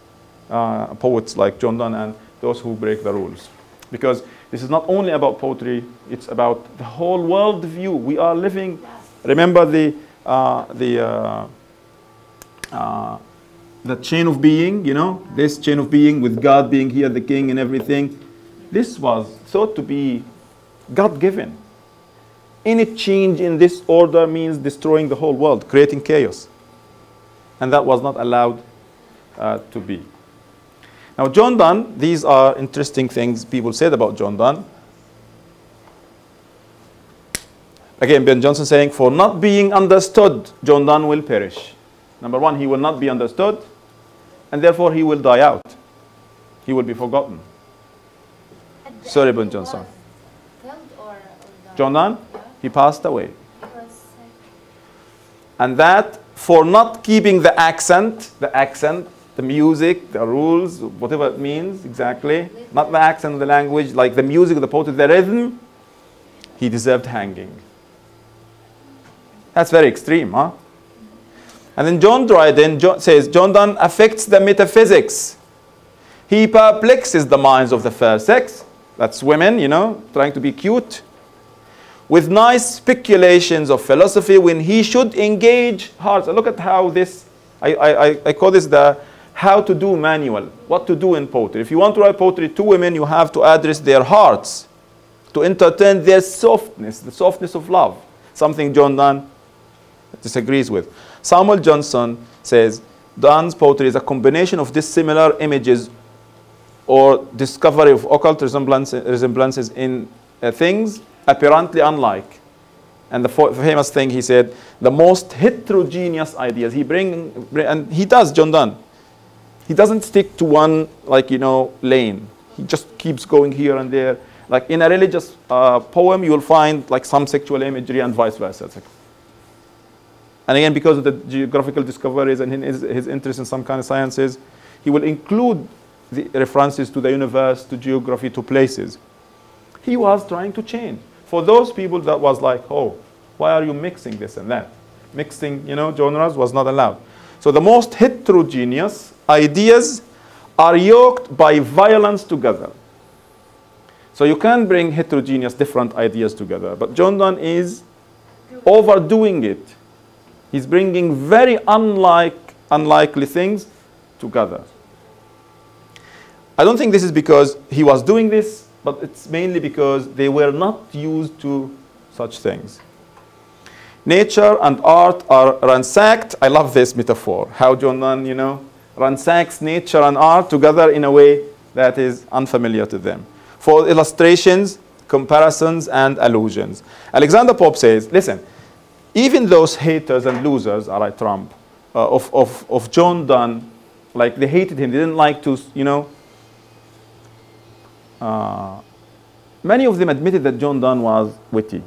uh, poets like John Donne and those who break the rules. Because this is not only about poetry, it's about the whole world view. We are living, remember the, uh, the, uh, uh, the chain of being, you know, this chain of being with God being here, the king and everything. This was thought to be God given. Any change in this order means destroying the whole world, creating chaos. And that was not allowed uh, to be. Now, John Donne, these are interesting things people said about John Donne. Again, Ben Jonson saying, For not being understood, John Donne will perish. Number one, he will not be understood, and therefore he will die out. He will be forgotten. Sorry, Ben Jonson. John Donne, he passed away. And that for not keeping the accent, the accent, the music, the rules, whatever it means exactly, not the accent, of the language, like the music, the poetry, the rhythm, he deserved hanging. That's very extreme, huh? And then John Dryden says, John Donne affects the metaphysics. He perplexes the minds of the fair sex. That's women, you know, trying to be cute. With nice speculations of philosophy when he should engage hearts. Look at how this, I, I, I call this the how to do manual, what to do in poetry. If you want to write poetry to women, you have to address their hearts, to entertain their softness, the softness of love, something John Donne disagrees with. Samuel Johnson says, Donne's poetry is a combination of dissimilar images or discovery of occult resemblances in uh, things apparently unlike. And the famous thing he said, the most heterogeneous ideas. He bring, and he does, John Donne. He doesn't stick to one, like, you know, lane. He just keeps going here and there. Like in a religious uh, poem, you will find like some sexual imagery and vice versa. And again, because of the geographical discoveries and his, his interest in some kind of sciences, he will include the references to the universe, to geography, to places. He was trying to change. For those people that was like, oh, why are you mixing this and that? Mixing, you know, genres was not allowed. So the most heterogeneous ideas are yoked by violence together. So you can bring heterogeneous different ideas together. But John Donne is overdoing it He's bringing very unlike, unlikely things together. I don't think this is because he was doing this, but it's mainly because they were not used to such things. Nature and art are ransacked. I love this metaphor. How John Donne, you know, ransacks nature and art together in a way that is unfamiliar to them. For illustrations, comparisons, and allusions. Alexander Pope says, listen, even those haters and losers, are like Trump, uh, of, of, of John Donne, Like they hated him. They didn't like to, you know. Uh, many of them admitted that John Donne was witty,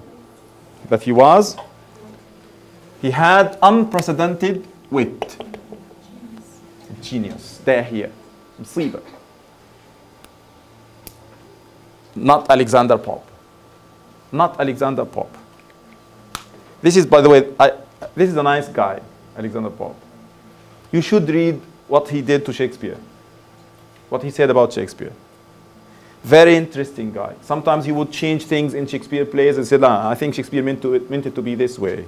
that he was, he had unprecedented wit. Genius. They're here. Sleeper. Not Alexander Pope. Not Alexander Pope. This is, by the way, I, this is a nice guy, Alexander Pope. You should read what he did to Shakespeare, what he said about Shakespeare. Very interesting guy. Sometimes he would change things in Shakespeare plays and said, ah, I think Shakespeare meant, to, meant it to be this way.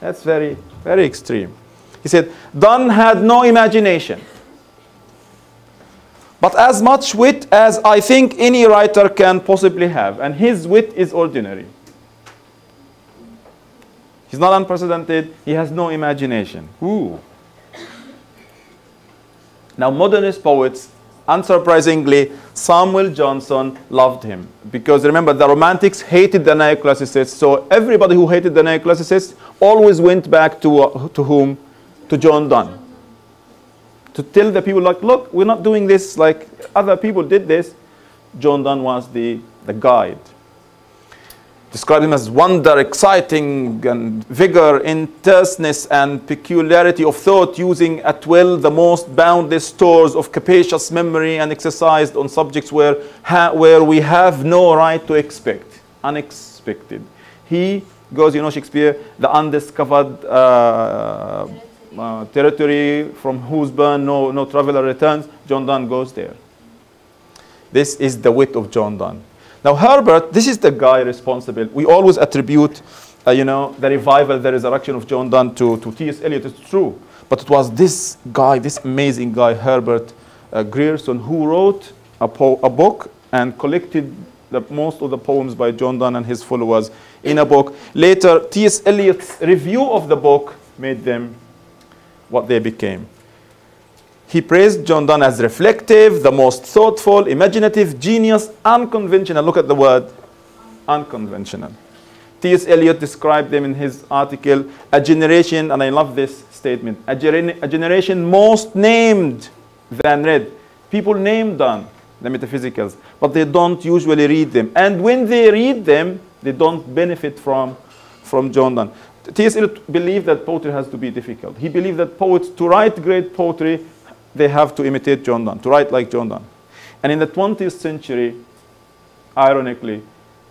That's very, very extreme. He said, Donne had no imagination, but as much wit as I think any writer can possibly have, and his wit is ordinary. He's not unprecedented, he has no imagination. Ooh. Now, modernist poets, unsurprisingly, Samuel Johnson loved him. Because remember, the Romantics hated the neoclassicists, so everybody who hated the neoclassicists always went back to, uh, to whom? To John Donne. To tell the people, like, look, we're not doing this like other people did this. John Donne was the, the guide described him as wonder, exciting, and vigor, intenseness, and peculiarity of thought, using at will the most boundless stores of capacious memory and exercised on subjects where, where we have no right to expect. Unexpected. He goes, you know, Shakespeare, the undiscovered uh, uh, territory from whose bourn no, no traveler returns. John Donne goes there. This is the wit of John Donne. Now Herbert, this is the guy responsible. We always attribute, uh, you know, the revival, the resurrection of John Donne to, to T.S. Eliot. It's true. But it was this guy, this amazing guy, Herbert uh, Grierson, who wrote a, a book and collected the, most of the poems by John Donne and his followers in a book. Later, T.S. Eliot's review of the book made them what they became. He praised John Donne as reflective, the most thoughtful, imaginative, genius, unconventional. Look at the word unconventional. T.S. Eliot described them in his article, a generation, and I love this statement, a, a generation most named than read. People name Donne, the metaphysicals, but they don't usually read them. And when they read them, they don't benefit from, from John Donne. T.S. Eliot believed that poetry has to be difficult. He believed that poets, to write great poetry, they have to imitate John Donne, to write like John Donne. And in the 20th century, ironically,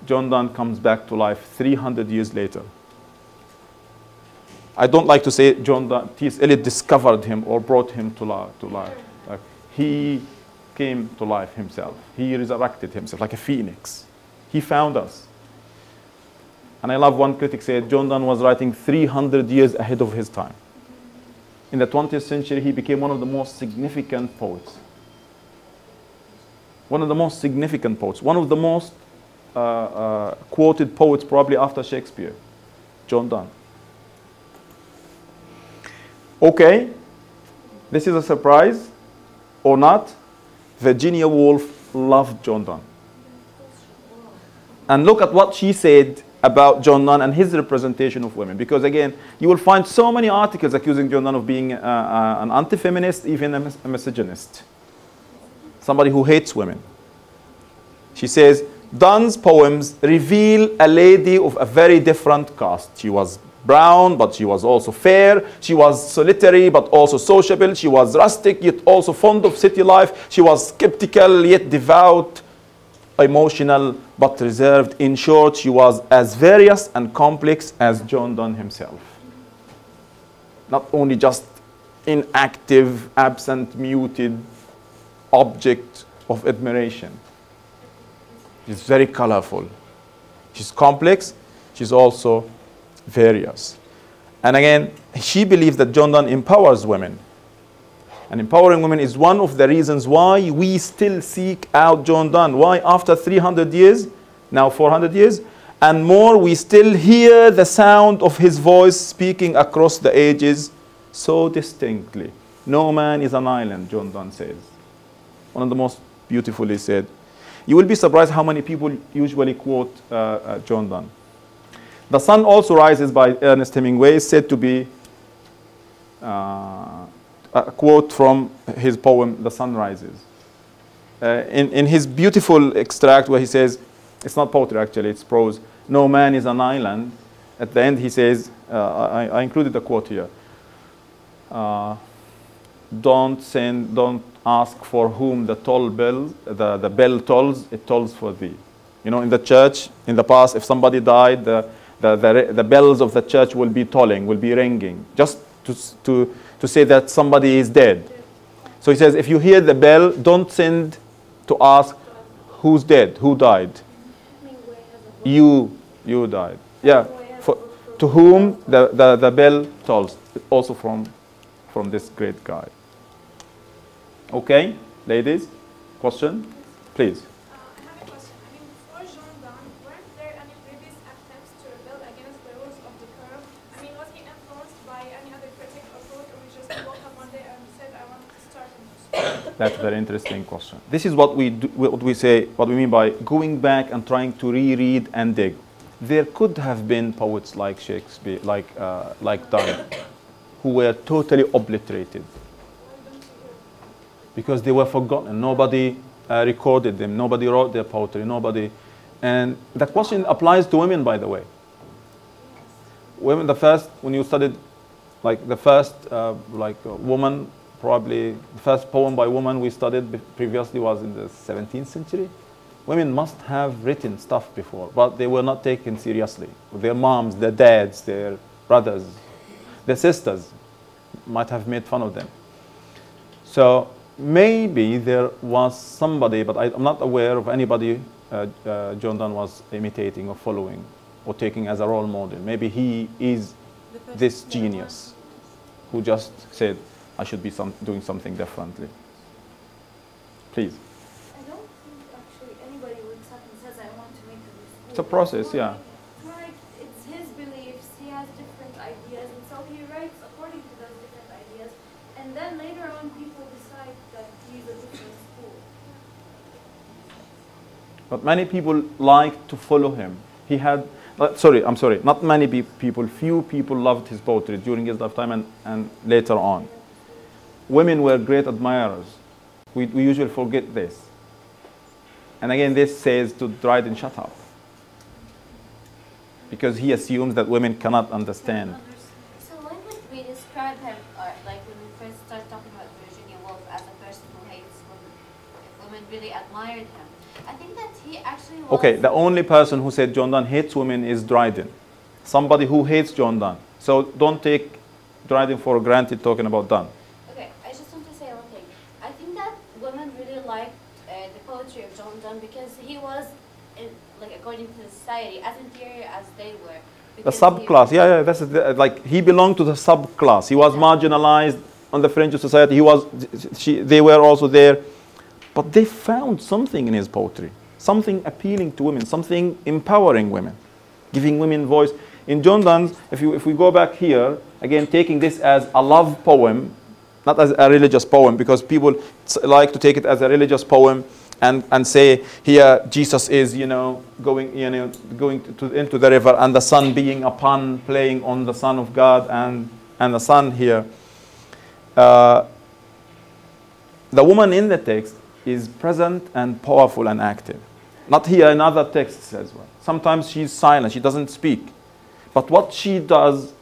John Donne comes back to life 300 years later. I don't like to say John Donne, T.S. Eliot discovered him or brought him to, life. To life. Like he came to life himself. He resurrected himself like a phoenix. He found us. And I love one critic said John Donne was writing 300 years ahead of his time in the 20th century, he became one of the most significant poets. One of the most significant poets. One of the most uh, uh, quoted poets probably after Shakespeare, John Donne. Okay, this is a surprise or not. Virginia Woolf loved John Donne. And look at what she said about John Donne and his representation of women. Because again, you will find so many articles accusing John Donne of being uh, uh, an anti-feminist, even a, mis a misogynist. Somebody who hates women. She says, Donne's poems reveal a lady of a very different caste. She was brown, but she was also fair. She was solitary, but also sociable. She was rustic, yet also fond of city life. She was skeptical, yet devout emotional but reserved. In short, she was as various and complex as John Donne himself. Not only just inactive, absent, muted object of admiration. She's very colorful. She's complex. She's also various. And again, she believes that John Donne empowers women. And empowering women is one of the reasons why we still seek out John Donne. Why after 300 years, now 400 years, and more, we still hear the sound of his voice speaking across the ages so distinctly. No man is an island, John Donne says. One of the most beautifully said. You will be surprised how many people usually quote uh, uh, John Donne. The Sun Also Rises by Ernest Hemingway is said to be uh, a quote from his poem, The Sun Rises. Uh, in, in his beautiful extract where he says, it's not poetry actually, it's prose, no man is an island. At the end he says, uh, I, I included a quote here. Uh, don't send, don't ask for whom the toll bell, the, the bell tolls, it tolls for thee. You know, in the church, in the past, if somebody died, the, the, the, the bells of the church will be tolling, will be ringing, just to, to, to say that somebody is dead. So he says, if you hear the bell, don't send to ask who's dead, who died. You, you died. Yeah, for, to whom the, the, the bell tolls, also from, from this great guy. Okay, ladies, question, please. Uh, I have a question. I mean, before Jean Donne, weren't there any previous attempts to rebel against the rules of the curve? I mean, was he influenced by any other critic or poet, or he just woke up one day and said, I want to start a new school? That's a very interesting question. This is what we, do, what we say, what we mean by going back and trying to reread and dig. There could have been poets like Shakespeare, like, uh, like Donne, who were totally obliterated because they were forgotten. Nobody uh, recorded them. Nobody wrote their poetry. Nobody. And the question applies to women, by the way. Women, the first, when you studied, like the first, uh, like uh, woman, probably the first poem by woman we studied previously was in the 17th century. Women must have written stuff before, but they were not taken seriously. Their moms, their dads, their brothers, their sisters might have made fun of them. So maybe there was somebody, but I, am not aware of anybody uh, uh, John Donne was imitating or following or taking as a role model. Maybe he is this genius who just said, I should be some, doing something differently. Please. I don't think actually anybody wakes up and says, I want to make a. It's a process, yeah. Right, it's his beliefs, he has different ideas, and so he writes according to those different ideas. And then later on, people decide that he's a different school. But many people liked to follow him. He had, sorry, I'm sorry, not many pe- people, few people loved his poetry during his lifetime and, and later on. Women were great admirers. We, we usually forget this. And again, this says to Dryden, shut up. Because he assumes that women cannot understand. So when would we describe him, or like when we first start talking about Virginia Woolf as a person who hates women, if women really admired him? I think that he actually was. Okay, the only person who said John Donne hates women is Dryden. Somebody who hates John Donne. So don't take Dryden for granted talking about Donne. Okay, I just want to say one thing. I think that women really liked uh, the poetry because he was, in, like, according to the society, as inferior as they were. The subclass, yeah, yeah, that's the, like he belonged to the subclass. He was marginalized on the fringe of society. He was, she, they were also there, but they found something in his poetry, something appealing to women, something empowering women, giving women voice. In John Donne's, if you if we go back here again, taking this as a love poem, not as a religious poem, because people like to take it as a religious poem and, and say here Jesus is, you know, going, you know, going to, to- into the river and the sun being upon playing on the Son of God and, and the sun here. Uh, the woman in the text is present and powerful and active. Not here in other texts as well. Sometimes she's silent, she doesn't speak. But what she does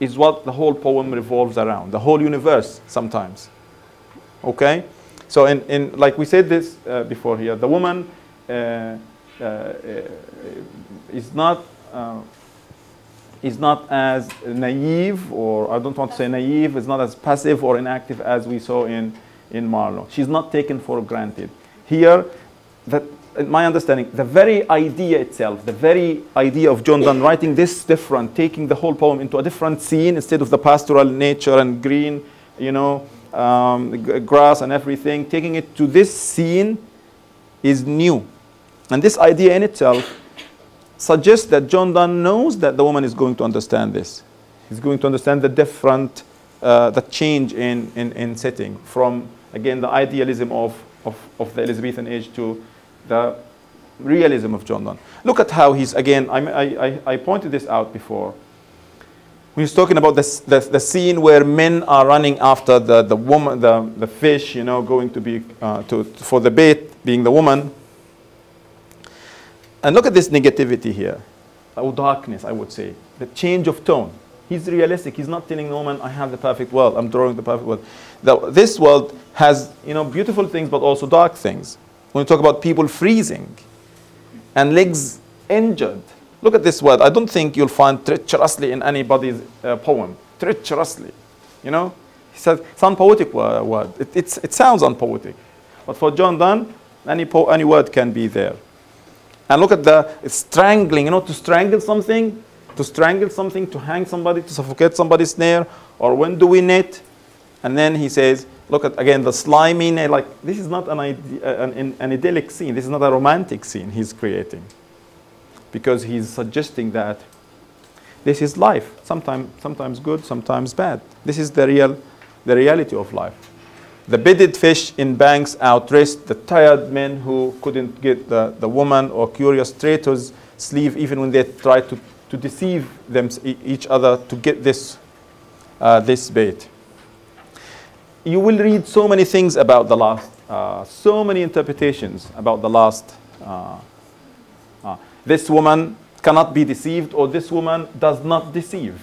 is what the whole poem revolves around, the whole universe sometimes. Okay? So, in, in, like we said this uh, before here, the woman uh, uh, is not. Uh, is not as naive, or I don't want to say naive, is not as passive or inactive as we saw in, in Marlowe. She's not taken for granted. Here, that, in my understanding, the very idea itself, the very idea of John Donne writing this different, taking the whole poem into a different scene instead of the pastoral nature and green, you know, um, grass and everything, taking it to this scene is new. And this idea in itself suggests that John Donne knows that the woman is going to understand this. He's going to understand the different, uh, the change in, in, in setting from, again, the idealism of, of, of the Elizabethan age to the realism of John Donne. Look at how he's, again, I, I, I- I pointed this out before. When he's talking about this, the, the scene where men are running after the, the woman, the, the fish, you know, going to be, uh, to, for the bait, being the woman. And look at this negativity here, or darkness, I would say. The change of tone. He's realistic. He's not telling the woman, I have the perfect world. I'm drawing the perfect world. The, this world has, you know, beautiful things, but also dark things. When we talk about people freezing and legs injured, look at this word. I don't think you'll find treacherously in anybody's uh, poem. Treacherously, you know. He says it's unpoetic word. It, it's, it sounds unpoetic, but for John Donne, any any word can be there. And look at the strangling. You know, to strangle something, to strangle something, to hang somebody, to suffocate somebody's snare, or when do we knit? And then he says, look at again the slimy, like this is not an, an, an idyllic scene. This is not a romantic scene he's creating because he's suggesting that this is life, sometimes, sometimes good, sometimes bad. This is the, real, the reality of life. The bedded fish in banks outraced the tired men who couldn't get the, the woman or curious traitors sleeve even when they tried to, to deceive them, each other to get this, uh, this bait. You will read so many things about the last, uh, so many interpretations about the last uh, this woman cannot be deceived or this woman does not deceive.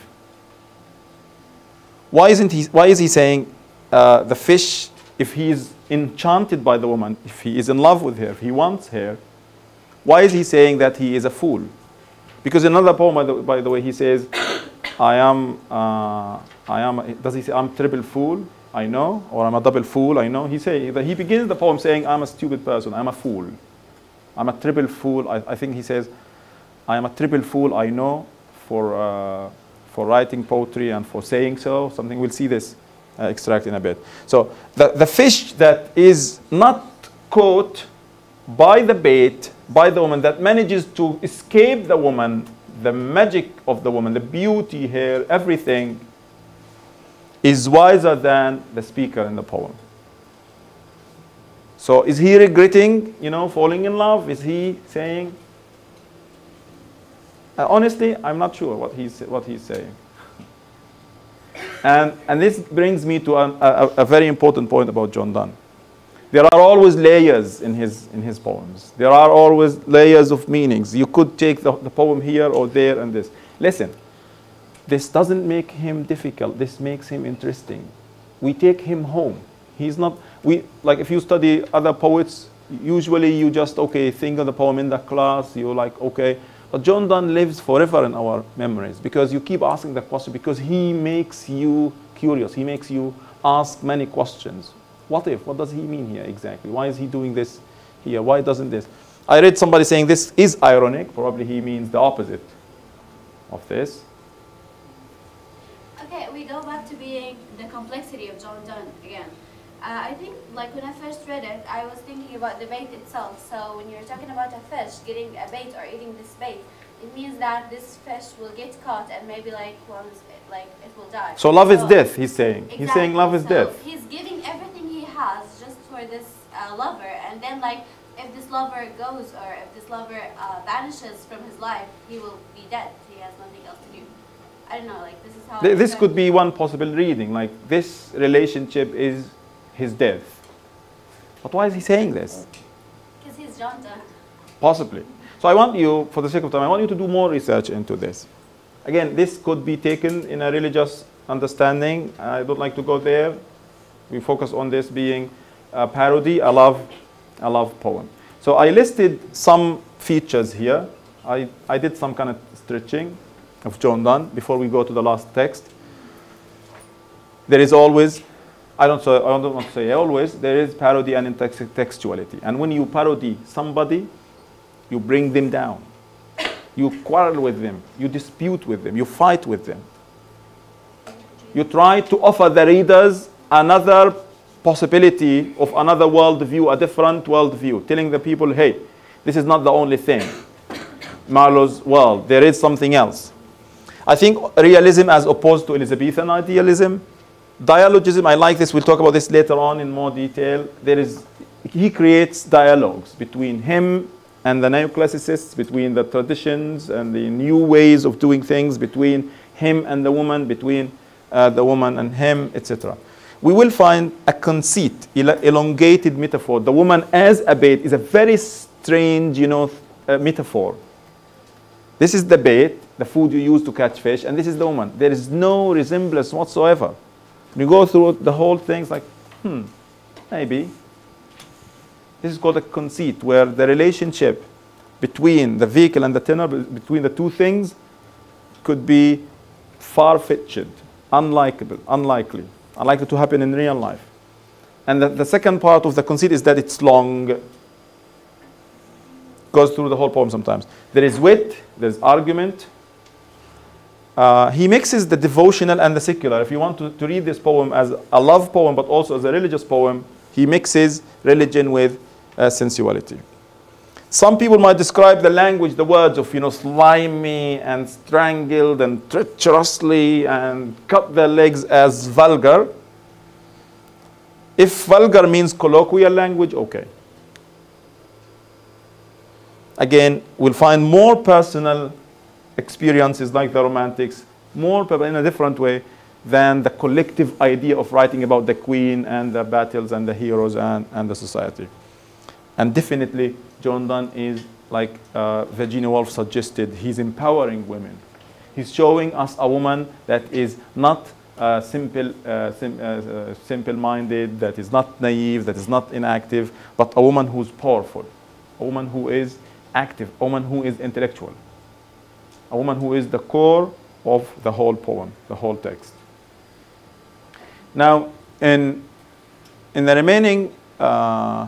Why, isn't he, why is he saying uh, the fish, if he is enchanted by the woman, if he is in love with her, if he wants her, why is he saying that he is a fool? Because in another poem, by the, by the way, he says, I am, uh, I am, does he say, I'm triple fool, I know, or I'm a double fool, I know? He, say, that he begins the poem saying, I'm a stupid person, I'm a fool. I'm a triple fool. I, I think he says, I am a triple fool, I know, for, uh, for writing poetry and for saying so. Something, we'll see this uh, extract in a bit. So the, the fish that is not caught by the bait, by the woman, that manages to escape the woman, the magic of the woman, the beauty here, everything, is wiser than the speaker in the poem. So is he regretting, you know, falling in love? Is he saying? Uh, honestly, I'm not sure what he's, what he's saying. and, and this brings me to a, a, a very important point about John Donne. There are always layers in his, in his poems. There are always layers of meanings. You could take the, the poem here or there and this. Listen, this doesn't make him difficult. This makes him interesting. We take him home. He's not, we, like if you study other poets, usually you just, okay, think of the poem in the class, you're like, okay. But John Donne lives forever in our memories because you keep asking the question because he makes you curious. He makes you ask many questions. What if? What does he mean here exactly? Why is he doing this here? Why doesn't this? I read somebody saying this is ironic. Probably he means the opposite of this. Okay, we go back to being the complexity of John Donne again. Uh, I think, like when I first read it, I was thinking about the bait itself. So when you're talking about a fish getting a bait or eating this bait, it means that this fish will get caught and maybe like once, like it will die. So love so, is death. He's saying. Exactly. He's saying love is so death. He's giving everything he has just for this uh, lover, and then like if this lover goes or if this lover uh, vanishes from his life, he will be dead. He has nothing else to do. I don't know. Like this is how. this could be one possible reading. Like this relationship is his death. But why is he saying this? Because he's John Donne. Possibly. So I want you, for the sake of time, I want you to do more research into this. Again, this could be taken in a religious understanding. I don't like to go there. We focus on this being a parody, a love, a love poem. So I listed some features here. I, I did some kind of stretching of John Donne before we go to the last text. There is always I don't, say, I don't want to say always, there is parody and intertextuality. And when you parody somebody, you bring them down. You quarrel with them. You dispute with them. You fight with them. You try to offer the readers another possibility of another worldview, a different worldview, telling the people, hey, this is not the only thing. Marlowe's world, there is something else. I think realism as opposed to Elizabethan idealism Dialogism, I like this. We'll talk about this later on in more detail. There is, he creates dialogues between him and the neoclassicists, between the traditions and the new ways of doing things, between him and the woman, between uh, the woman and him, etc. We will find a conceit, el- elongated metaphor. The woman as a bait is a very strange, you know, uh, metaphor. This is the bait, the food you use to catch fish, and this is the woman. There is no resemblance whatsoever. You go through the whole thing, it's like, hmm, maybe. This is called a conceit, where the relationship between the vehicle and the tenor, between the two things, could be far-fetched, unlikable, unlikely, unlikely to happen in real life. And the, the second part of the conceit is that it's long, goes through the whole poem sometimes. There is wit, there's argument. Uh, he mixes the devotional and the secular. If you want to, to read this poem as a love poem, but also as a religious poem, he mixes religion with uh, sensuality. Some people might describe the language, the words of, you know, slimy and strangled and treacherously and cut their legs as vulgar. If vulgar means colloquial language, okay. Again, we'll find more personal experiences like the romantics, more but in a different way than the collective idea of writing about the queen and the battles and the heroes and, and the society. And definitely, John Donne is, like uh, Virginia Woolf suggested, he's empowering women. He's showing us a woman that is not uh, simple, uh, sim- uh, uh, simple-minded, that is not naive, that is not inactive, but a woman who's powerful, a woman who is active, a woman who is intellectual, a woman who is the core of the whole poem, the whole text. Now, in, in the remaining uh,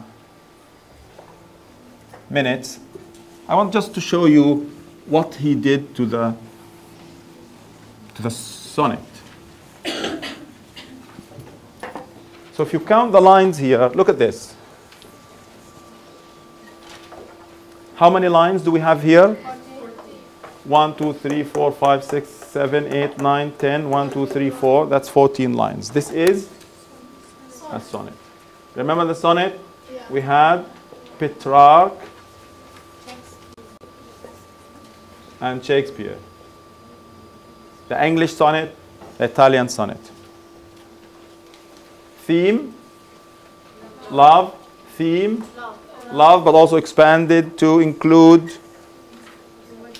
minutes, I want just to show you what he did to the to the sonnet. So if you count the lines here, look at this. How many lines do we have here? 1, 2, 3, 4, 5, 6, 7, 8, 9, 10, 1, 2, 3, 4. That's 14 lines. This is a sonnet. Remember the sonnet? We had Petrarch and Shakespeare. The English sonnet, the Italian sonnet. Theme, love, theme, love, but also expanded to include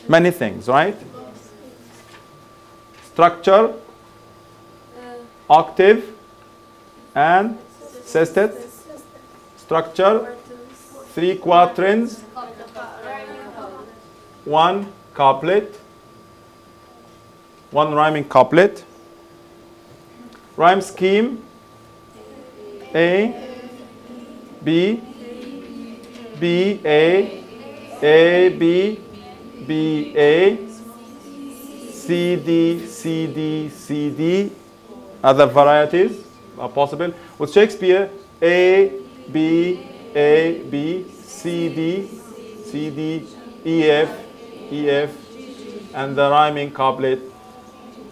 many things, right? Structure, uh, octave, and sestet. Structure, three quatrains, one couplet, one rhyming couplet. Rhyme scheme, A, B, B, A, A, B, B, A, C, D, C, D, C, D. Other varieties are possible. With Shakespeare, A, B, A, B, C, D, C, D, E, F, E, F, and the rhyming couplet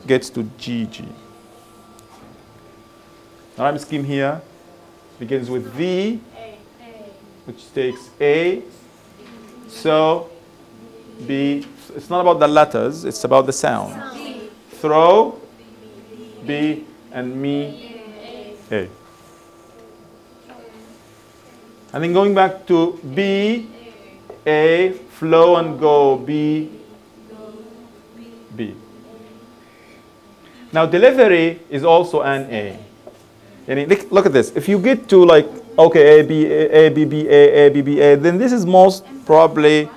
gets to G, G. The rhyme scheme here begins with V, which takes A, so B. It's not about the letters, it's about the sound. Throw, B, and me, A. And then going back to B, A, flow and go, B, B. Now delivery is also an A. Look- look at this. If you get to like, okay, A, B, A, A, B, B, A, A, B, B, A, then this is most probably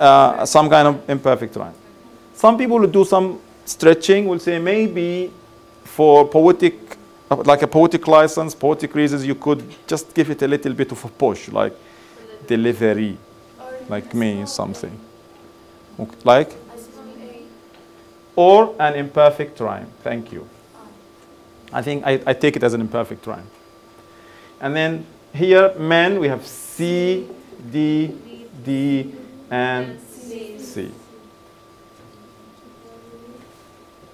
uh, some kind of imperfect rhyme. Some people will do some stretching, will say maybe for poetic, uh, like a poetic license, poetic reasons, you could just give it a little bit of a push, like delivery, like me, something. Like? Or an imperfect rhyme. Thank you. I think I, I take it as an imperfect rhyme. And then here, men, we have C, D, D, and C.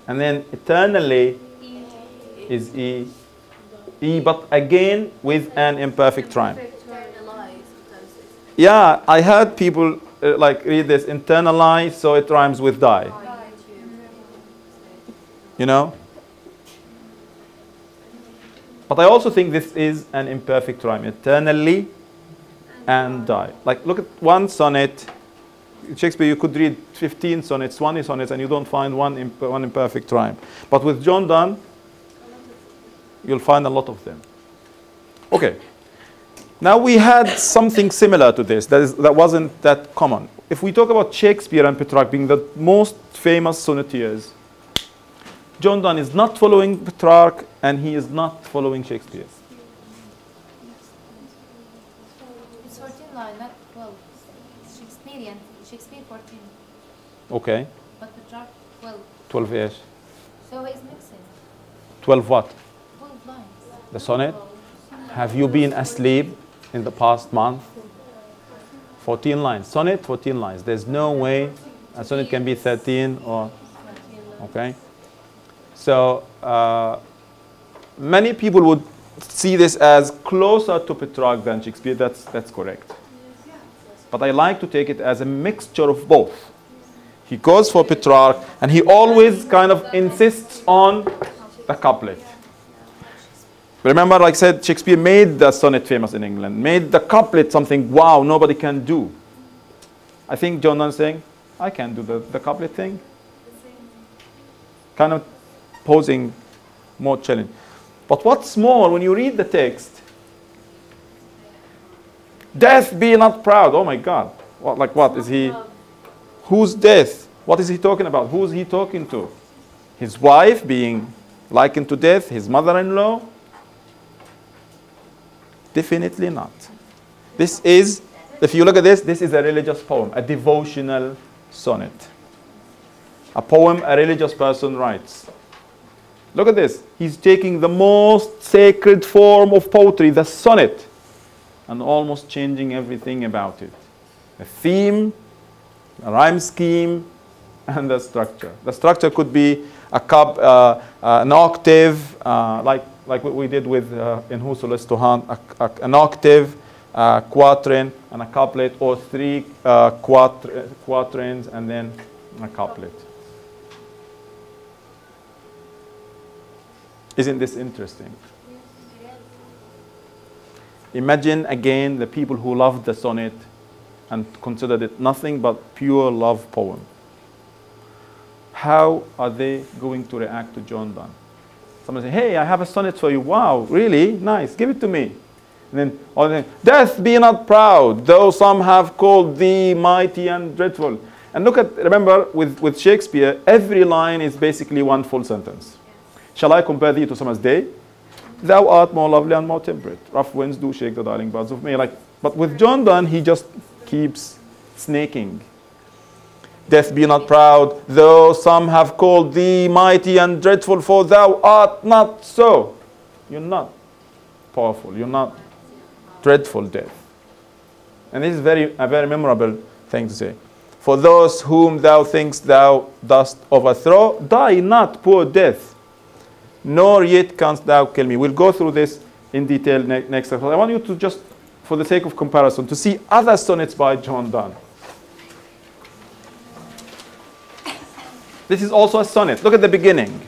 And then eternally is E. E, but again with an imperfect rhyme. Yeah, I heard people uh, like read this internalize, so it rhymes with die. You know? But I also think this is an imperfect rhyme. Eternally and die. Like, look at one sonnet. Shakespeare, you could read 15 sonnets, 20 sonnets, and you don't find one, imp- one imperfect rhyme. But with John Donne, you'll find a lot of them. Okay. Now we had something similar to this that, is, that wasn't that common. If we talk about Shakespeare and Petrarch being the most famous sonneteers, John Donne is not following Petrarch and he is not following Shakespeare. It's 14 line, not 12. It's Shakespearean. Shakespeare 14, Okay, but Petrarch 12. 12 years. So he's mixing 12 what? 12 lines. The sonnet? Have you been asleep in the past month? 14 lines. Sonnet, 14 lines. There's no way a sonnet can be 13 or, okay? So, uh, many people would see this as closer to Petrarch than Shakespeare. That's, that's correct. But I like to take it as a mixture of both. He goes for Petrarch and he always kind of insists on the couplet. Remember, like I said, Shakespeare made the sonnet famous in England, made the couplet something wow, nobody can do. I think John Donne saying, I can do the, the couplet thing. Kind of posing more challenge. But what's more, when you read the text, death be not proud. Oh my God. What, like what? Is he, whose death? What is he talking about? Who's he talking to? His wife being likened to death? His mother-in-law? Definitely not. This is, if you look at this, this is a religious poem, a devotional sonnet. A poem a religious person writes. Look at this. He's taking the most sacred form of poetry, the sonnet, and almost changing everything about it. The theme, a rhyme scheme, and the structure. The structure could be a cup, uh, uh, an octave, uh, like, like what we did with uh, in Husulis to Hunt, a, a, an octave, a quatrain, and a couplet, or three uh, quatr- quatrains and then a couplet. Isn't this interesting? Imagine again the people who loved the sonnet and considered it nothing but pure love poem. How are they going to react to John Donne? Someone say, "Hey, I have a sonnet for you. Wow, really nice. Give it to me." And then all the "Death be not proud, though some have called thee mighty and dreadful." And look at remember with, with Shakespeare, every line is basically one full sentence. Shall I compare thee to summer's day? Thou art more lovely and more temperate. Rough winds do shake the darling buds of May. Like, but with John Donne, he just keeps snaking. Death be not proud, though some have called thee mighty and dreadful, for thou art not so. You're not powerful. You're not dreadful, death. And this is very a very memorable thing to say. For those whom thou thinkst thou dost overthrow, die not, poor death nor yet canst thou kill me. We'll go through this in detail ne next. I want you to just, for the sake of comparison, to see other sonnets by John Donne. This is also a sonnet. Look at the beginning.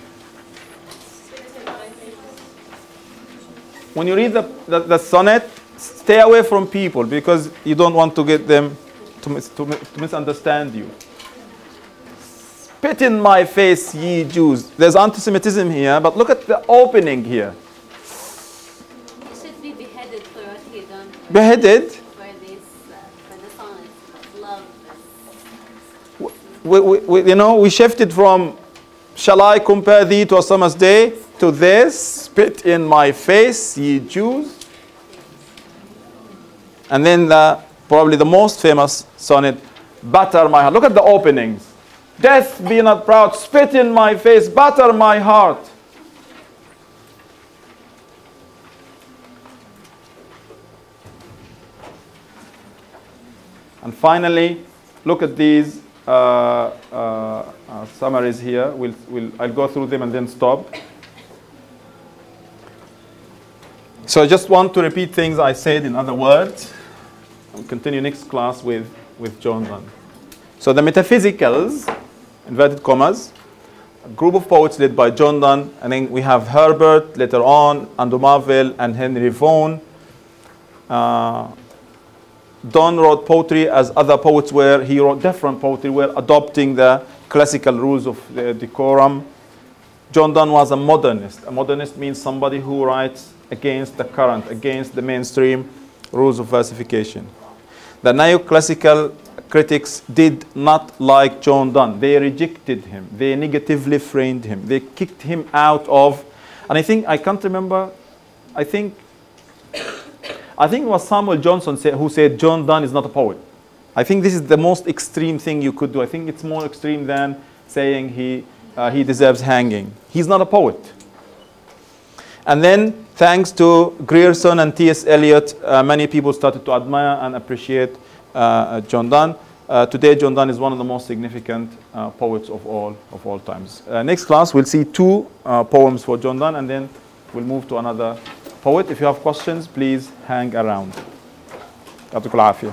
When you read the, the, the sonnet, stay away from people because you don't want to get them to, mis to, to misunderstand you. Spit in my face, ye Jews. There's anti Semitism here, but look at the opening here. Love. We, we, we, you know, we shifted from shall I compare thee to a summer's day to this spit in my face, ye Jews. And then the, probably the most famous sonnet, batter my heart. Look at the openings. Death be not proud, spit in my face, batter my heart. And finally, look at these uh, uh, uh, summaries here. We'll, we'll, I'll go through them and then stop. So I just want to repeat things I said in other words. I'll continue next class with, with John Donne. So the metaphysicals, inverted commas, a group of poets led by John Donne, and then we have Herbert later on, Andrew Marvell, and Henry Vaughan. Uh, Donne wrote poetry as other poets were. He wrote different poetry, were adopting the classical rules of the decorum. John Donne was a modernist. A modernist means somebody who writes against the current, against the mainstream rules of versification. The neoclassical critics did not like John Donne. They rejected him. They negatively framed him. They kicked him out of, and I think, I can't remember, I think, I think it was Samuel Johnson say, who said John Donne is not a poet. I think this is the most extreme thing you could do. I think it's more extreme than saying he, uh, he deserves hanging. He's not a poet. And then, thanks to Grierson and T.S. Eliot, uh, many people started to admire and appreciate uh, John Donne. Uh, today, John Donne is one of the most significant uh, poets of all of all times. Uh, next class, we'll see two uh, poems for John Donne, and then we'll move to another poet. If you have questions, please hang around. يعطيكم العافية.